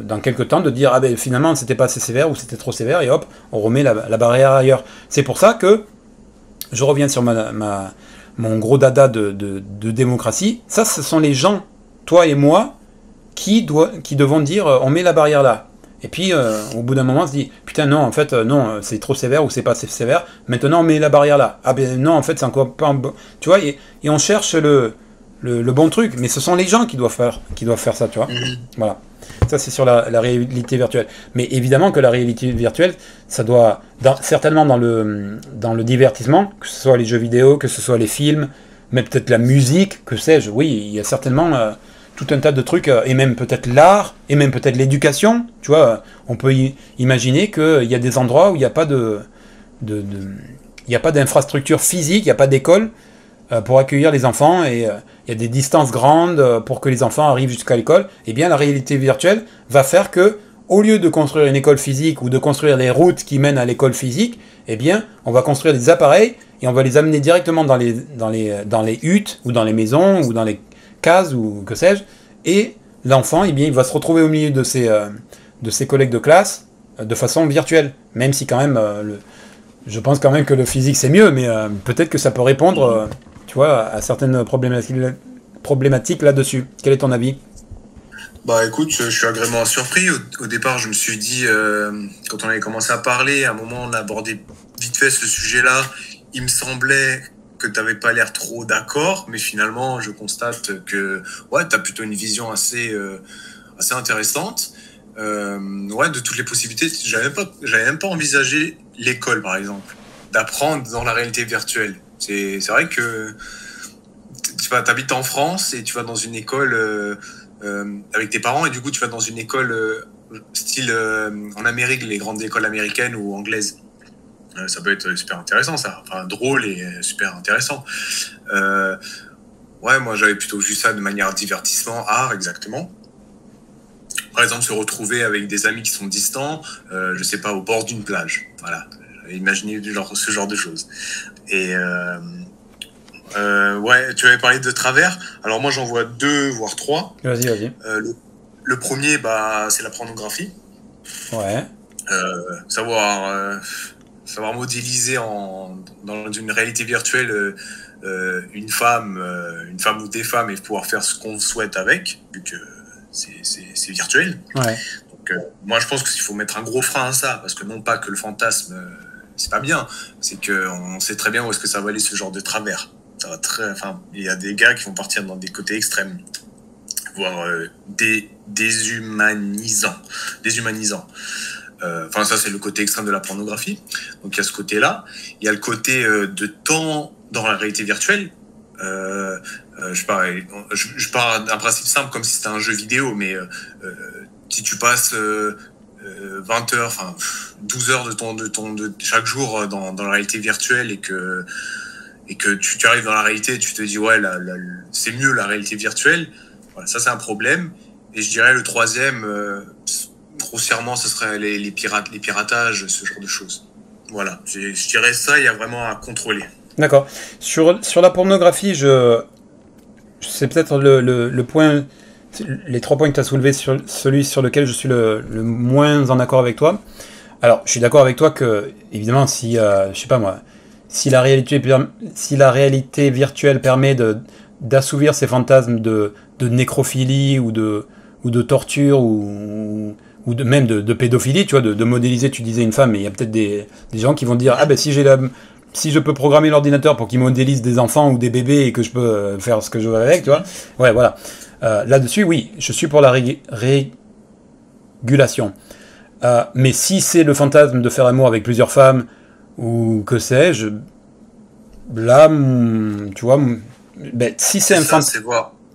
dans quelques temps de dire ah ben finalement c'était pas assez sévère ou c'était trop sévère et hop on remet la, barrière ailleurs. C'est pour ça que je reviens sur ma, mon gros dada de, démocratie. Ça ce sont les gens, toi et moi, qui, doit, qui devons dire euh, on met la barrière là. Et puis euh, au bout d'un moment on se dit putain non en fait euh, non c'est trop sévère ou c'est pas assez sévère. Maintenant on met la barrière là. Ah ben non en fait c'est encore pas bon. Tu vois et, on cherche le, le, bon truc. Mais ce sont les gens qui doivent faire qui doivent faire ça tu vois. Mhm. Voilà. Ça, c'est sur la, réalité virtuelle. Mais évidemment que la réalité virtuelle, ça doit, certainement dans le, dans le divertissement, que ce soit les jeux vidéo, que ce soit les films, mais peut-être la musique, que sais-je, oui, il y a certainement euh, tout un tas de trucs, euh, et même peut-être l'art, et même peut-être l'éducation. Tu vois, on peut imaginer qu'il y a des endroits où il n'y a pas de, de, il a pas d'infrastructure physique, il n'y a pas d'école, euh, pour accueillir les enfants et euh, il y a des distances grandes euh, pour que les enfants arrivent jusqu'à l'école, eh bien la réalité virtuelle va faire que au lieu de construire une école physique ou de construire les routes qui mènent à l'école physique, eh bien on va construire des appareils et on va les amener directement dans les, dans les, dans les huttes ou dans les maisons ou dans les cases ou que sais-je, et l'enfant, eh bien, il va se retrouver au milieu de ses, de ses collègues de classe de façon virtuelle, même si quand même, je pense quand même que le physique c'est mieux, mais peut-être que ça peut répondre tu vois, à certaines problématiques, là-dessus. Quel est ton avis? Bah écoute, je suis agréablement surpris. Au, départ, je me suis dit, euh, quand on avait commencé à parler, à un moment, on a abordé vite fait ce sujet-là. Il me semblait que tu n'avais pas l'air trop d'accord, mais finalement, je constate que ouais, tu as plutôt une vision assez, euh, assez intéressante. Euh, ouais, de toutes les possibilités. J'avais même pas, même pas envisagé l'école, par exemple, d'apprendre dans la réalité virtuelle. C'est vrai que tu habites en France et tu vas dans une école euh, euh, avec tes parents et du coup tu vas dans une école euh, style en Amérique, les grandes écoles américaines ou anglaises. ça peut être super intéressant ça, enfin drôle et super intéressant. ouais, moi j'avais plutôt vu ça de manière divertissement, art exactement. Par exemple, se retrouver avec des amis qui sont distants, je sais pas, au bord d'une plage. Voilà, imaginez genre, ce genre de choses. Et euh, euh, ouais, tu avais parlé de travers. Alors moi j'en vois deux, voire trois. Vas-y, vas-y. Euh, le, premier, bah, c'est la pornographie. Ouais. savoir, savoir modéliser en, dans une réalité virtuelle une femme, une femme ou des femmes et pouvoir faire ce qu'on souhaite avec, vu que c'est virtuel. Ouais. Donc moi je pense qu'il faut mettre un gros frein à ça, parce que non pas que le fantasme c'est pas bien. C'est qu'on sait très bien où est-ce que ça va aller ce genre de travers. Enfin, il y a des gars qui vont partir dans des côtés extrêmes, voire euh, des, déshumanisants, déshumanisants. Euh, enfin, ça c'est le côté extrême de la pornographie. Donc il y a ce côté-là. Il y a le côté euh, de temps dans la réalité virtuelle. je pars, je, pars d'un principe simple comme si c'était un jeu vidéo, mais si tu passes 20 heures, enfin 12 heures de ton, de ton, de chaque jour euh, dans, dans la réalité virtuelle et que et que tu, arrives dans la réalité et tu te dis, ouais, c'est mieux la réalité virtuelle, voilà, ça c'est un problème. Et je dirais le troisième, euh, grossièrement, ce serait les, pirates, les piratages, ce genre de choses. Voilà, je, dirais ça, il y a vraiment à contrôler. D'accord. Sur, sur la pornographie, je, c'est peut-être le, le, point, les trois points que tu as soulevés, sur celui sur lequel je suis le, moins en accord avec toi. Alors, je suis d'accord avec toi que, évidemment, si, euh, sais pas moi, si la réalité, virtuelle permet d'assouvir ces fantasmes de, nécrophilie ou de, torture ou, même de, pédophilie, tu vois, de, modéliser, tu disais une femme, mais il y a peut-être des, gens qui vont dire Ah ben si la. Si je peux programmer l'ordinateur pour qu'il modélise des enfants ou des bébés et que je peux euh, faire ce que je veux avec, tu vois. Ouais, voilà. Euh, là-dessus, oui, je suis pour la régulation. Euh, mais si c'est le fantasme de faire amour avec plusieurs femmes, ou que sais-je, là, tu vois, ben, si c'est un fantasme.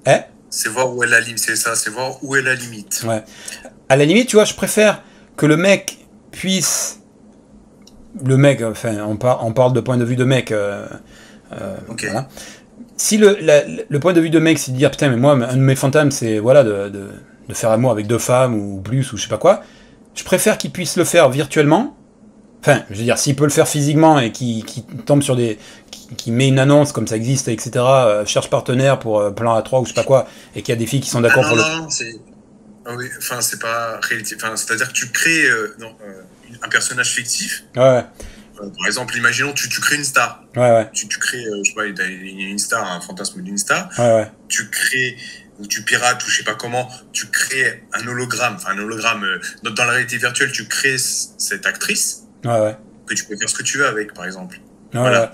Hein? C'est voir où est la limite, c'est ça, c'est voir où est la limite. Ouais. À la limite, tu vois, je préfère que le mec puisse. Le mec, enfin, on, on parle de point de vue de mec. Euh, euh, si le, le, point de vue de mec, c'est de dire putain, mais moi, un de mes fantasmes, c'est voilà, de, de, de, faire amour avec deux femmes ou plus, ou je sais pas quoi, je préfère qu'il puisse le faire virtuellement. Enfin, je veux dire, s'il peut le faire physiquement et qu'il tombe sur des qui, met une annonce comme ça existe, etc., euh, cherche partenaire pour euh, plan A3 ou je sais pas quoi, et qu'il y a des filles qui sont d'accord ah pour le. Non, c'est. Ah oui, enfin, c'est pas réalité. Enfin, c'est-à-dire que tu crées euh, non, un personnage fictif. Ouais. Par exemple, imaginons, tu, tu crées une star. Ouais, ouais. Tu, tu crées, je sais pas, une star, un fantasme d'une star. Ouais, ouais. Tu crées ou tu pirates ou je sais pas comment, tu crées un hologramme, enfin un hologramme dans la réalité virtuelle, tu crées cette actrice. Ouais, ouais. Que tu peux faire ce que tu veux avec, par exemple. Voilà,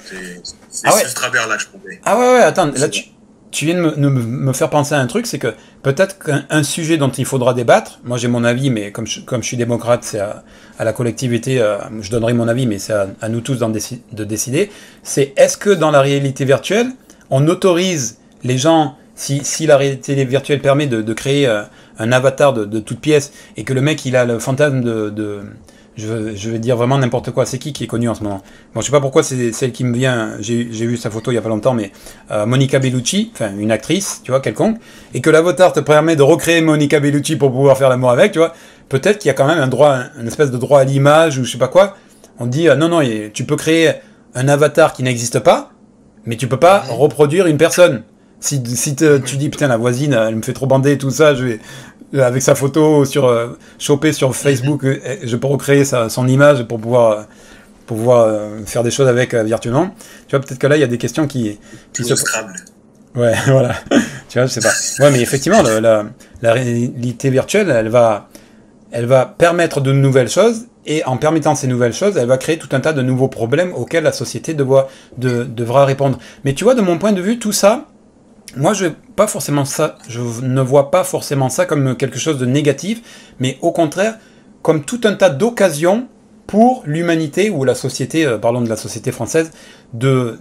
c'est ah ce travers-là que je trouvais. Ah ouais, ouais, attends, là tu, tu viens de me, me, faire penser à un truc, c'est que peut-être qu'un sujet dont il faudra débattre, moi j'ai mon avis, mais comme je, comme je suis démocrate, c'est à, la collectivité, euh, je donnerai mon avis, mais c'est à, nous tous de décider, c'est est-ce que dans la réalité virtuelle, on autorise les gens, si, si la réalité virtuelle permet de, créer euh, un avatar de, de, toute pièce, et que le mec il a le fantasme de, de je, je, vais dire vraiment n'importe quoi. C'est qui qui est connu en ce moment? Bon, je sais pas pourquoi c'est celle qui me vient. J'ai vu sa photo il y a pas longtemps, mais euh, Monica Bellucci, enfin une actrice, tu vois, quelconque, et que l'avatar te permet de recréer Monica Bellucci pour pouvoir faire l'amour avec, tu vois. Peut-être qu'il y a quand même un droit, une espèce de droit à l'image ou je sais pas quoi. On dit euh, non non, tu peux créer un avatar qui n'existe pas, mais tu peux pas reproduire une personne. Si, si tu dis putain la voisine elle me fait trop bander tout ça, je vais, euh, avec sa photo sur euh, chopée sur Facebook, euh, je peux recréer sa, son image pour pouvoir pour pouvoir faire des choses avec virtuellement. Tu vois, peut-être que là, il y a des questions qui, qui se... Scrabble. Ouais, voilà. tu vois, je sais pas. Ouais, mais effectivement, la, la, réalité virtuelle, elle va, elle va permettre de nouvelles choses, et en permettant ces nouvelles choses, elle va créer tout un tas de nouveaux problèmes auxquels la société devra, de, devra répondre. Mais tu vois, de mon point de vue, tout ça, moi, je ne vois pas forcément ça comme quelque chose de négatif, mais au contraire comme tout un tas d'occasions pour l'humanité ou la société, euh, parlons de la société française, de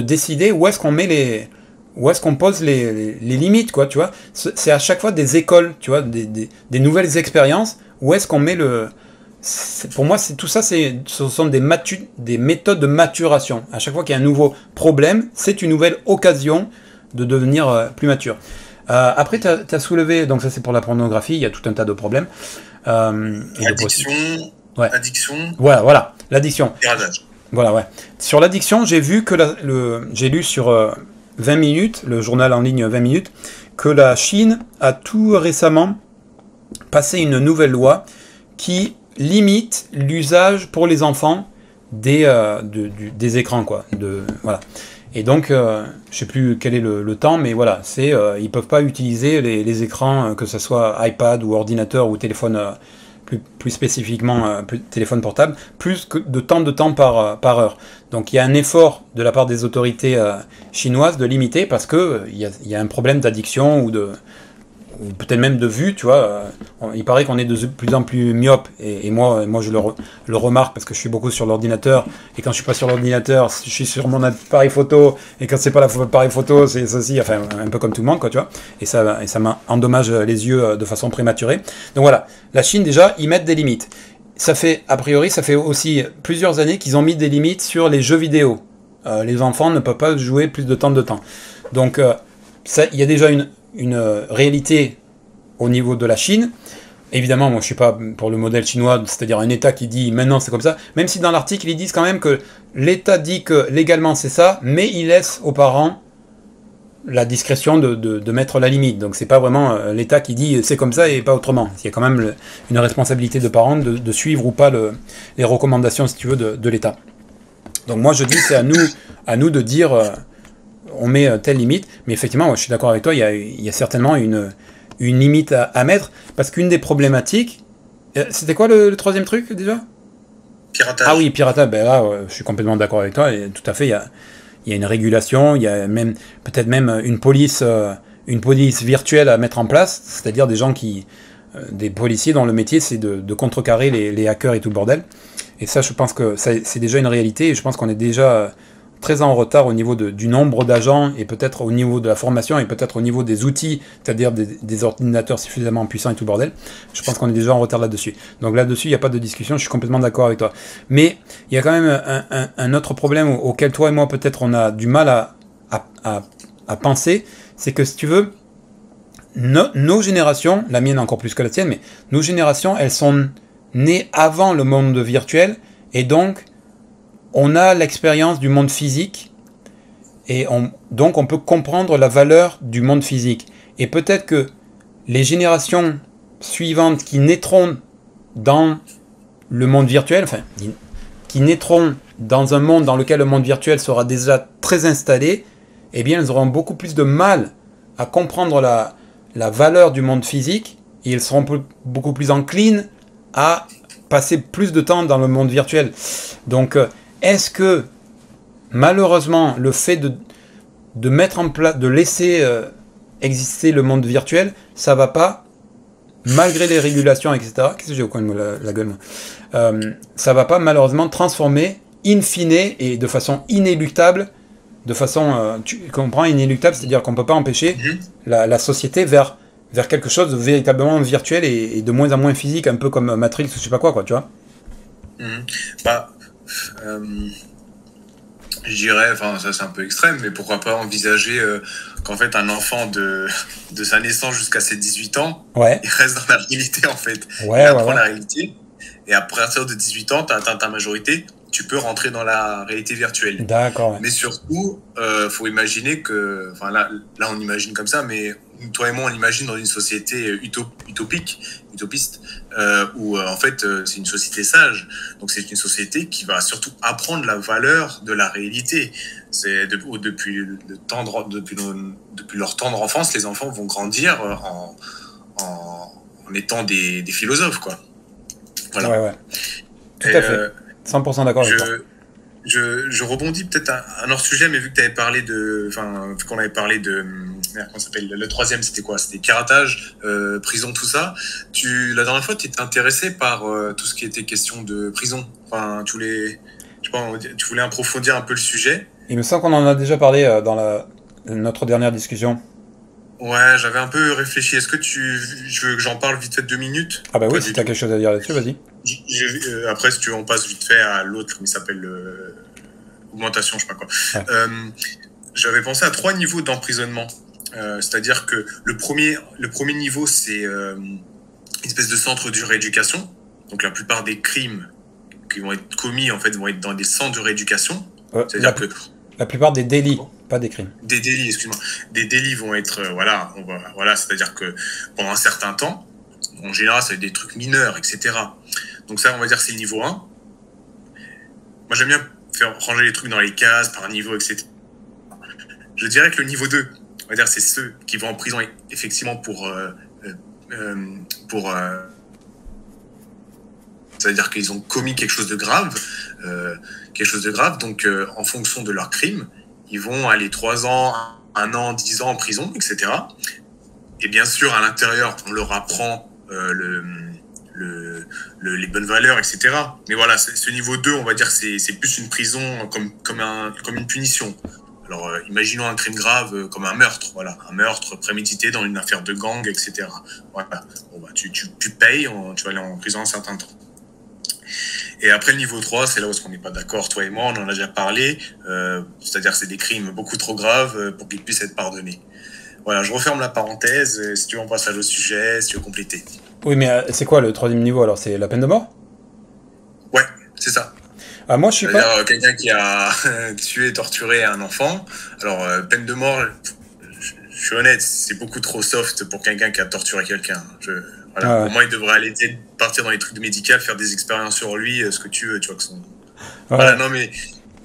décider où est-ce qu'on met les, où est-ce qu'on pose les, les, limites, quoi, tu vois. C'est à chaque fois des écoles, tu vois, des, des, des nouvelles expériences. Où est-ce qu'on met le, pour moi, tout ça, ce sont des, des méthodes de maturation. À chaque fois qu'il y a un nouveau problème, c'est une nouvelle occasion de devenir euh, plus mature. Euh, après, tu as, soulevé, donc ça c'est pour la pornographie, il y a tout un tas de problèmes. Euh, addiction, ouais. addiction. Voilà, voilà, l'addiction. Voilà, ouais. Sur l'addiction, j'ai vu que le, j'ai lu sur 20 minutes, le journal en ligne 20 minutes, que la Chine a tout récemment passé une nouvelle loi qui limite l'usage pour les enfants des, euh, des écrans, quoi. Et donc, euh, je sais plus quel est le, temps, mais voilà, c'est euh, ils peuvent pas utiliser les, écrans, que ce soit iPad ou ordinateur ou téléphone, plus, plus, spécifiquement téléphone portable, plus que de temps de temps par, par heure. Donc il y a un effort de la part des autorités chinoises de limiter parce que il y, y, a un problème d'addiction ou de ou peut-être même de vue, tu vois. Euh, il paraît qu'on est de plus en plus myope, et, moi, moi je le, remarque parce que je suis beaucoup sur l'ordinateur, et quand je suis pas sur l'ordinateur, je suis sur mon appareil photo, et quand c'est pas l'appareil photo, c'est ceci, enfin un peu comme tout le monde, quoi, tu vois. Et ça, et ça m'endommage les yeux euh, de façon prématurée. Donc voilà, la Chine déjà, ils mettent des limites. Ça fait, a priori, ça fait aussi plusieurs années qu'ils ont mis des limites sur les jeux vidéo. euh, les enfants ne peuvent pas jouer plus de temps de temps. Donc, euh, il y a déjà une, une réalité au niveau de la Chine. Évidemment, moi je suis pas pour le modèle chinois, c'est-à-dire un État qui dit maintenant c'est comme ça, même si dans l'article ils disent quand même que l'État dit que légalement c'est ça, mais il laisse aux parents la discrétion de, de, mettre la limite. Donc c'est pas vraiment euh, l'État qui dit c'est comme ça et pas autrement. Il y a quand même une responsabilité de parents de, suivre ou pas le, les recommandations, si tu veux, de, l'État. Donc moi je dis c'est à nous, à nous de dire euh, on met euh, telle limite, mais effectivement je suis d'accord avec toi, il y a, il y a certainement une, une limite à, mettre, parce qu'une des problématiques... C'était quoi le, troisième truc déjà? Piratage. Ah oui, piratage, ben là je suis complètement d'accord avec toi, et tout à fait, il y a il y a une régulation, il y a même peut-être même une police, euh, une police virtuelle à mettre en place, c'est-à-dire des gens qui, euh, des policiers dont le métier c'est de, contrecarrer les, hackers et tout le bordel. Et ça, je pense que c'est déjà une réalité. Et je pense qu'on est déjà très en retard au niveau du nombre d'agents et peut-être au niveau de la formation et peut-être au niveau des outils, c'est-à-dire des, ordinateurs suffisamment puissants et tout bordel. Je pense qu'on est déjà en retard là-dessus. Donc là-dessus, il n'y a pas de discussion, je suis complètement d'accord avec toi. Mais il y a quand même un, autre problème auquel toi et moi peut-être on a du mal à, penser, c'est que si tu veux, nos générations, la mienne encore plus que la tienne, mais nos générations, elles sont nées avant le monde virtuel et donc on a l'expérience du monde physique et donc on peut comprendre la valeur du monde physique. Et peut-être que les générations suivantes qui naîtront dans le monde virtuel, enfin, qui naîtront dans un monde dans lequel le monde virtuel sera déjà très installé, eh bien, elles auront beaucoup plus de mal à comprendre la, valeur du monde physique et elles seront beaucoup plus enclines à passer plus de temps dans le monde virtuel. Donc, euh, est-ce que malheureusement le fait de, de mettre en place, de laisser euh, exister le monde virtuel, ça va pas, malgré les régulations, etc. Qu'est-ce que j'ai au coin de la, la gueule euh, Ça va pas malheureusement transformer in fine et de façon inéluctable, de façon, euh, tu comprends, inéluctable, c'est-à-dire qu'on peut pas empêcher mhm. la, société vers vers quelque chose de véritablement virtuel et, de moins en moins physique, un peu comme Matrix ou je sais pas quoi, quoi, tu vois. Mhm. Bah, je dirais, enfin ça c'est un peu extrême, mais pourquoi pas envisager euh, qu'en fait un enfant de, de sa naissance jusqu'à ses 18 ans, ouais. il reste dans la réalité en fait. Ouais, il apprend la réalité. Et à partir de 18 ans, tu as atteint ta majorité, tu peux rentrer dans la réalité virtuelle. D'accord. Mais surtout, euh, faut imaginer que, enfin là, là on imagine comme ça, mais toi et moi on imagine dans une société utopique, utopiste, euh, où euh, en fait euh, c'est une société sage. Donc c'est une société qui va surtout apprendre la valeur de la réalité. C'est depuis le tendre, depuis, depuis leur tendre enfance, les enfants vont grandir en, en, en étant des, des, philosophes, quoi. Voilà. Ouais, ouais. Tout à fait. 100% d'accord avec toi. Je, je, rebondis peut-être à un autre sujet, mais vu que tu avais parlé de, enfin, vu qu'on avait parlé de, comment s'appelle, le troisième, c'était quoi? C'était piratage, euh, prison, tout ça. Tu, la dernière fois, tu étais intéressé par euh, tout ce qui était question de prison. Enfin, tu voulais, je sais pas, tu voulais approfondir un peu le sujet. Il me semble qu'on en a déjà parlé euh, dans la, notre dernière discussion. Ouais, j'avais un peu réfléchi. Est-ce que tu je veux que j'en parle vite fait deux minutes? Ah bah oui, si tu as quelque chose à dire là-dessus, vas-y. Euh, après, si tu veux, on passe vite fait à l'autre, qui s'appelle euh, augmentation, je sais pas quoi. Euh, j'avais pensé à trois niveaux d'emprisonnement. C'est-à-dire que le premier, le premier niveau, c'est une espèce de centre de rééducation. Donc la plupart des crimes qui vont être commis, en fait, vont être dans des centres de rééducation. C'est-à-dire que... La plupart des délits. Pas des crimes. Des délits, excuse-moi. Des délits vont être, voilà, on va, voilà, c'est-à-dire que pendant un certain temps, en général, ça va être des trucs mineurs, etc. Donc ça, on va dire, c'est le niveau 1. Moi, j'aime bien faire ranger les trucs dans les cases, par niveau, etc. Je dirais que le niveau 2, on va dire, c'est ceux qui vont en prison effectivement pour... Euh, euh, euh pour euh, c'est-à-dire qu'ils ont commis quelque chose de grave, euh, quelque chose de grave, donc en fonction de leur crime, ils vont aller 3 ans, 1 an, 10 ans en prison, etc. Et bien sûr, à l'intérieur, on leur apprend le le, les bonnes valeurs, etc. Mais voilà, ce niveau 2, on va dire, c'est plus une prison comme, comme, comme une punition. Alors, euh, imaginons un crime grave euh, comme un meurtre, voilà, un meurtre prémédité dans une affaire de gang, etc. Voilà, bah, tu, tu, tu, payes, tu vas aller en prison un certain temps. Et après le niveau 3, c'est là où on n'est pas d'accord, toi et moi, on en a déjà parlé. Euh, c'est-à-dire c'est des crimes beaucoup trop graves pour qu'ils puissent être pardonnés. Voilà, je referme la parenthèse. Si tu veux, on passe à l'autre sujet, si tu veux compléter. Oui, mais c'est quoi le troisième niveau alors? C'est la peine de mort? Ouais, c'est ça. Ah, moi, je suis pas. Quelqu'un qui a tué, torturé un enfant. Alors, peine de mort, je suis honnête, c'est beaucoup trop soft pour quelqu'un qui a torturé quelqu'un. Je voilà, Pour moi, il devrait aller partir dans les trucs médicaux, faire des expériences sur lui, euh, ce que tu veux, tu vois. Que son... Voilà, non, mais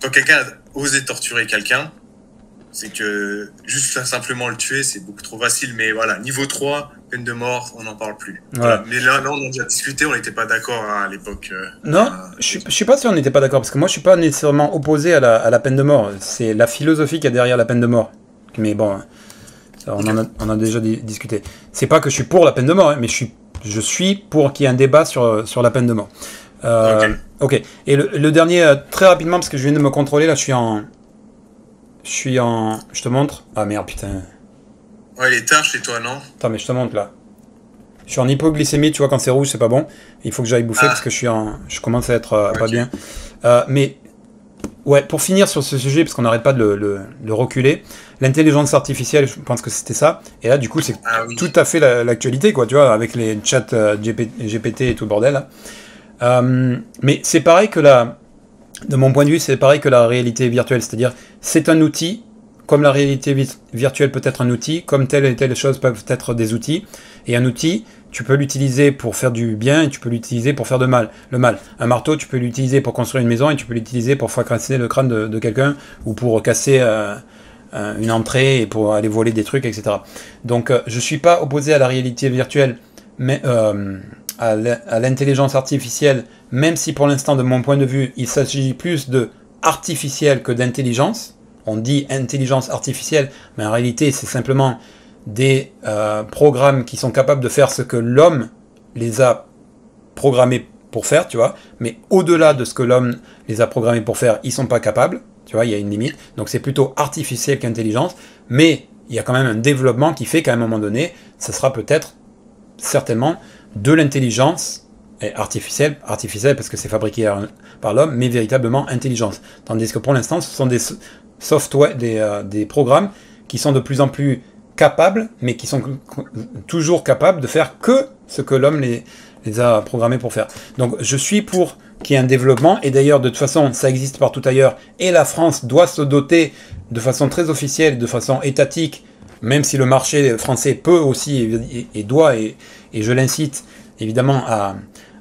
quand quelqu'un a osé torturer quelqu'un, c'est que juste simplement le tuer, c'est beaucoup trop facile. Mais voilà, niveau 3, peine de mort, on n'en parle plus. Mais là, là, on a déjà discuté, on n'était pas d'accord à l'époque. Euh, non, je ne sais pas si on n'était pas d'accord, parce que moi, je suis pas nécessairement opposé à la, à la peine de mort. C'est la philosophie qu'il y a derrière la peine de mort. Mais bon, on, en a, on a déjà discuté. C'est pas que je suis pour la peine de mort, hein, mais je suis je suis pour qu'il y ait un débat sur, sur la peine de mort. Euh, ok. Et le, dernier, euh, très rapidement, parce que je viens de me contrôler, là, je suis en. Je suis en. Je te montre. Ah merde, putain. Ouais, il est tard chez toi, non? Attends, mais je te montre là. Je suis en hypoglycémie, tu vois, quand c'est rouge, c'est pas bon. Il faut que j'aille bouffer ah. parce que je suis en. Je commence à être euh, pas bien. mais Ouais, pour finir sur ce sujet, parce qu'on n'arrête pas de le, reculer, l'intelligence artificielle, je pense que c'était ça. Et là, du coup, c'est ah tout à fait l'actualité, quoi, tu vois, avec les chats euh, GPT et tout le bordel. Euh, mais c'est pareil que la, de mon point de vue, c'est pareil que la réalité virtuelle, c'est-à-dire, c'est un outil, comme la réalité virtuelle peut être un outil, comme telle et telle chose peuvent être des outils. Et un outil, tu peux l'utiliser pour faire du bien et tu peux l'utiliser pour faire de mal, le mal. Un marteau, tu peux l'utiliser pour construire une maison et tu peux l'utiliser pour fracasser le crâne de, quelqu'un ou pour casser euh, une entrée et pour aller voler des trucs, etc. Donc euh, je ne suis pas opposé à la réalité virtuelle, mais euh, à l'intelligence artificielle, même si pour l'instant, de mon point de vue, il s'agit plus de artificiel que d'intelligence. On dit intelligence artificielle, mais en réalité, c'est simplement des euh, programmes qui sont capables de faire ce que l'homme les a programmés pour faire, tu vois, mais au-delà de ce que l'homme les a programmés pour faire, ils sont pas capables, tu vois, il y a une limite. Donc c'est plutôt artificiel qu'intelligence, mais il y a quand même un développement qui fait qu'à un moment donné, ce sera peut-être certainement de l'intelligence artificielle, artificielle parce que c'est fabriqué par l'homme, mais véritablement intelligence. Tandis que pour l'instant, ce sont des software, des, euh, des programmes qui sont de plus en plus capables, mais qui sont toujours capables de faire que ce que l'homme les, les a programmés pour faire. Donc je suis pour qu'il y ait un développement, et d'ailleurs de toute façon ça existe partout ailleurs, et la France doit se doter de façon très officielle, de façon étatique, même si le marché français peut aussi et, doit, et, et je l'incite évidemment à,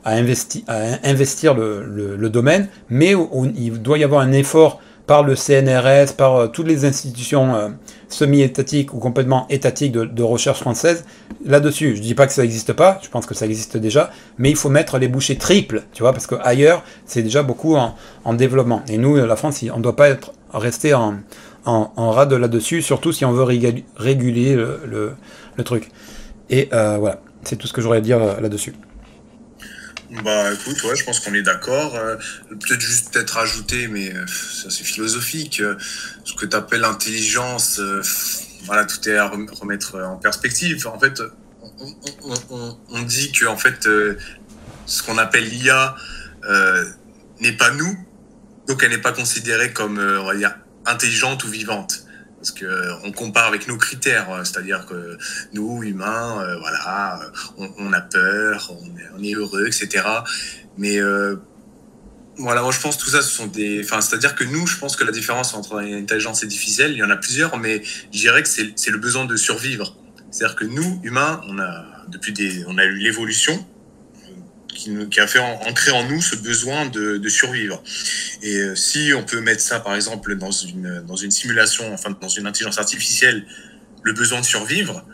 à, investi, à investir le, domaine, mais il doit y avoir un effort par le CNRS, par euh, toutes les institutions euh, semi-étatiques ou complètement étatiques de, recherche française là-dessus. Je dis pas que ça n'existe pas, je pense que ça existe déjà, mais il faut mettre les bouchées triples, tu vois, parce qu'ailleurs, c'est déjà beaucoup en, développement. Et nous, la France, on ne doit pas être resté en, en, rade là-dessus, surtout si on veut réguler le, truc. Et euh, voilà, c'est tout ce que j'aurais à dire euh, là-dessus. Bah écoute, ouais, je pense qu'on est d'accord. Euh, peut-être juste peut-être rajouter, mais ça c'est philosophique. Ce que tu appelles l'intelligence, voilà, tout est à remettre en perspective. En fait, on, dit que en fait, ce qu'on appelle l'IA n'est pas nous, donc elle n'est pas considérée comme, on va dire, intelligente ou vivante parce que euh, on compare avec nos critères, euh, c'est-à-dire que nous humains, euh, voilà, on, a peur, on est, heureux, etc. Mais voilà, moi je pense que tout ça, ce sont des, enfin, c'est-à-dire que nous, je pense que la différence entre l'intelligence et difficile, il y en a plusieurs, mais je dirais que c'est le besoin de survivre. C'est-à-dire que nous, humains, on a depuis des, on a eu l'évolution, qui, a fait ancrer en nous ce besoin de, survivre. Et euh, si on peut mettre ça, par exemple, dans une, simulation, enfin dans une intelligence artificielle, le besoin de survivre,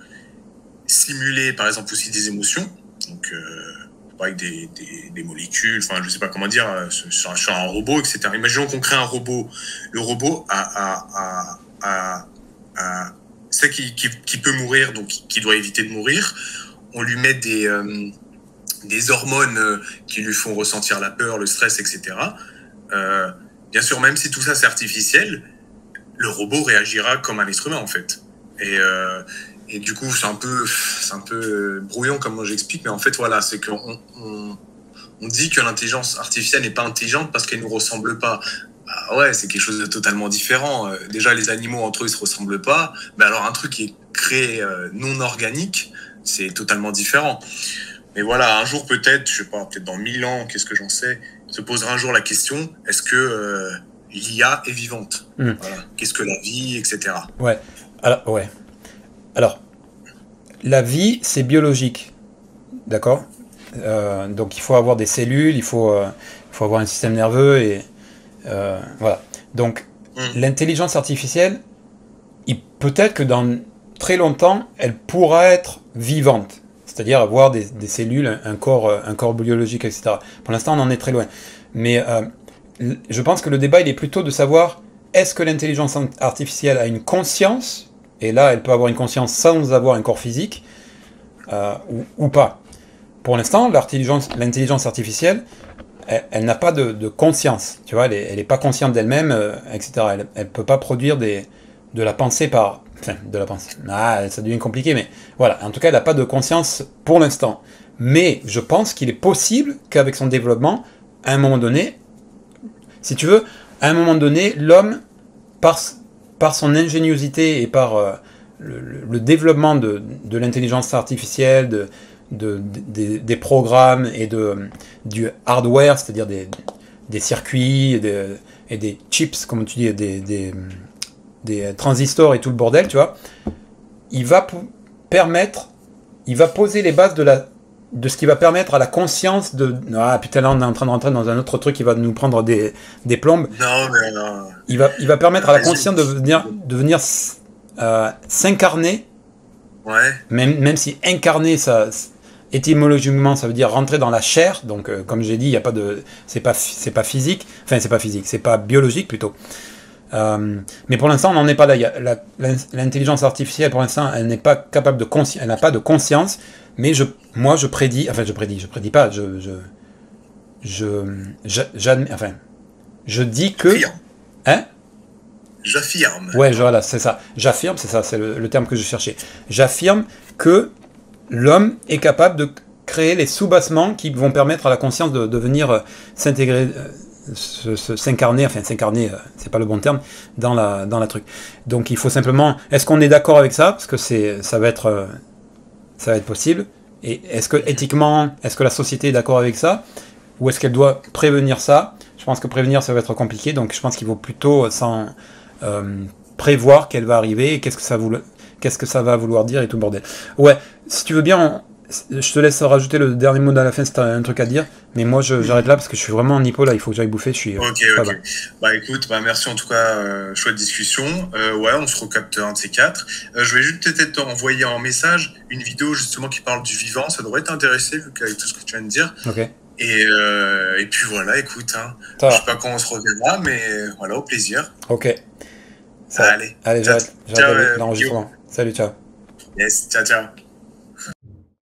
simuler par exemple aussi des émotions, donc euh, avec des, molécules, enfin je sais pas comment dire, euh, sur, un robot, etc. Imaginons qu'on crée un robot. Le robot a, a, a, c'est qui, qui, peut mourir, donc qui doit éviter de mourir. On lui met des, des hormones euh, qui lui font ressentir la peur, le stress, etc. Euh, bien sûr, même si tout ça c'est artificiel, le robot réagira comme un être humain en fait. Et, euh, du coup, c'est un peu, c'est un peu brouillon comme j'explique, mais en fait voilà, c'est qu'on on, dit que l'intelligence artificielle n'est pas intelligente parce qu'elle ne nous ressemble pas. Bah ouais, c'est quelque chose de totalement différent. Déjà, les animaux entre eux, ils se ressemblent pas. Mais alors, un truc qui est créé non organique, c'est totalement différent. Mais voilà, un jour peut-être, je sais pas, peut-être dans mille ans, qu'est-ce que j'en sais, se posera un jour la question est-ce que euh, l'IA est vivante? Hmm. Voilà. Qu'est-ce que la vie, etc. Ouais. Alors, ouais. Alors, la vie, c'est biologique. D'accord? Euh, Donc, il faut avoir des cellules, il faut, euh, il faut avoir un système nerveux et. voilà. Donc, Hmm. l'intelligence artificielle, peut-être que dans très longtemps, elle pourra être vivante. C'est-à-dire avoir des, cellules, un- corps, euh, un corps biologique, etc. Pour l'instant, on en est très loin. Mais euh, je pense que le débat, il est plutôt de savoir est-ce que l'intelligence artificielle a une conscience Et là, elle peut avoir une conscience sans avoir un corps physique, euh, ou, pas. Pour l'instant, l'intelligence artificielle, elle, n'a pas de, conscience. Tu vois, elle n'est pas consciente d'elle-même, etc. Elle ne peut pas produire de la pensée par... Enfin, de la pensée. Ah, ça devient compliqué, mais voilà. En tout cas, elle n'a pas de conscience pour l'instant. Mais je pense qu'il est possible qu'avec son développement, à un moment donné, si tu veux, à un moment donné, l'homme, par, par son ingéniosité et par euh, le, développement de, de l'intelligence artificielle, de, de- des- des programmes et de, du hardware, c'est-à-dire des, des circuits et des, et des chips, comme tu dis, des, des, des transistors et tout le bordel, tu vois, il va permettre, il va poser les bases de la de ce qui va permettre à la conscience de ah putain là on est en train de rentrer dans un autre truc qui va nous prendre des, des plombes Non, mais non. il va, il va permettre à la conscience de venir, de venir euh, s'incarner, Ouais. même, même si incarner, ça, étymologiquement, ça veut dire rentrer dans la chair. Donc, euh, comme j'ai dit, il y a pas de, c'est pas, c'est pas physique. Enfin, c'est pas physique, c'est pas biologique plutôt. Euh, mais pour l'instant, on n'en est pas là. L'intelligence artificielle, pour l'instant, elle n'est pas capable de elle n'a pas de conscience. Mais je, moi, je prédis, enfin, je prédis, je prédis pas, je, je, je, j'admets, enfin, je dis que, J'affirme. hein? J'affirme. Ouais, voilà, c'est ça. J'affirme, c'est ça, c'est le, le terme que je cherchais. J'affirme que l'homme est capable de créer les sous-bassements qui vont permettre à la conscience de, de venir euh, s'intégrer, euh, s'incarner, enfin s'incarner, euh, c'est pas le bon terme, dans la, dans la truc. Donc il faut simplement, est-ce qu'on est d'accord avec ça? Parce que ça va être, euh, ça va être possible. Et est-ce que éthiquement, est-ce que la société est d'accord avec ça? Ou est-ce qu'elle doit prévenir ça? Je pense que prévenir, ça va être compliqué. Donc je pense qu'il vaut plutôt euh, prévoir qu'elle va arriver et qu'est-ce que ça qu'est-ce que ça va vouloir dire et tout le bordel. Ouais, si tu veux bien, je te laisse rajouter le dernier mot à la fin si tu as un truc à dire, mais moi j'arrête là parce que je suis vraiment en hypo là, il faut que j'aille bouffer, je suis... euh, Ok, pas ok. Bah écoute, bah merci en tout cas, euh, chouette discussion. Euh, ouais, on se recapte un de ces quatre. Euh, je vais juste peut-être t'envoyer en message une vidéo justement qui parle du vivant. Ça devrait t'intéresser vu qu'avec tout ce que tu viens de dire. Ok, Et, et puis voilà, écoute, hein, je sais pas quand on se reviendra, mais voilà, au plaisir. ok. Ça. Allez, Allez, j'arrête l'enregistrement. Salut, ciao. yes, ciao, ciao.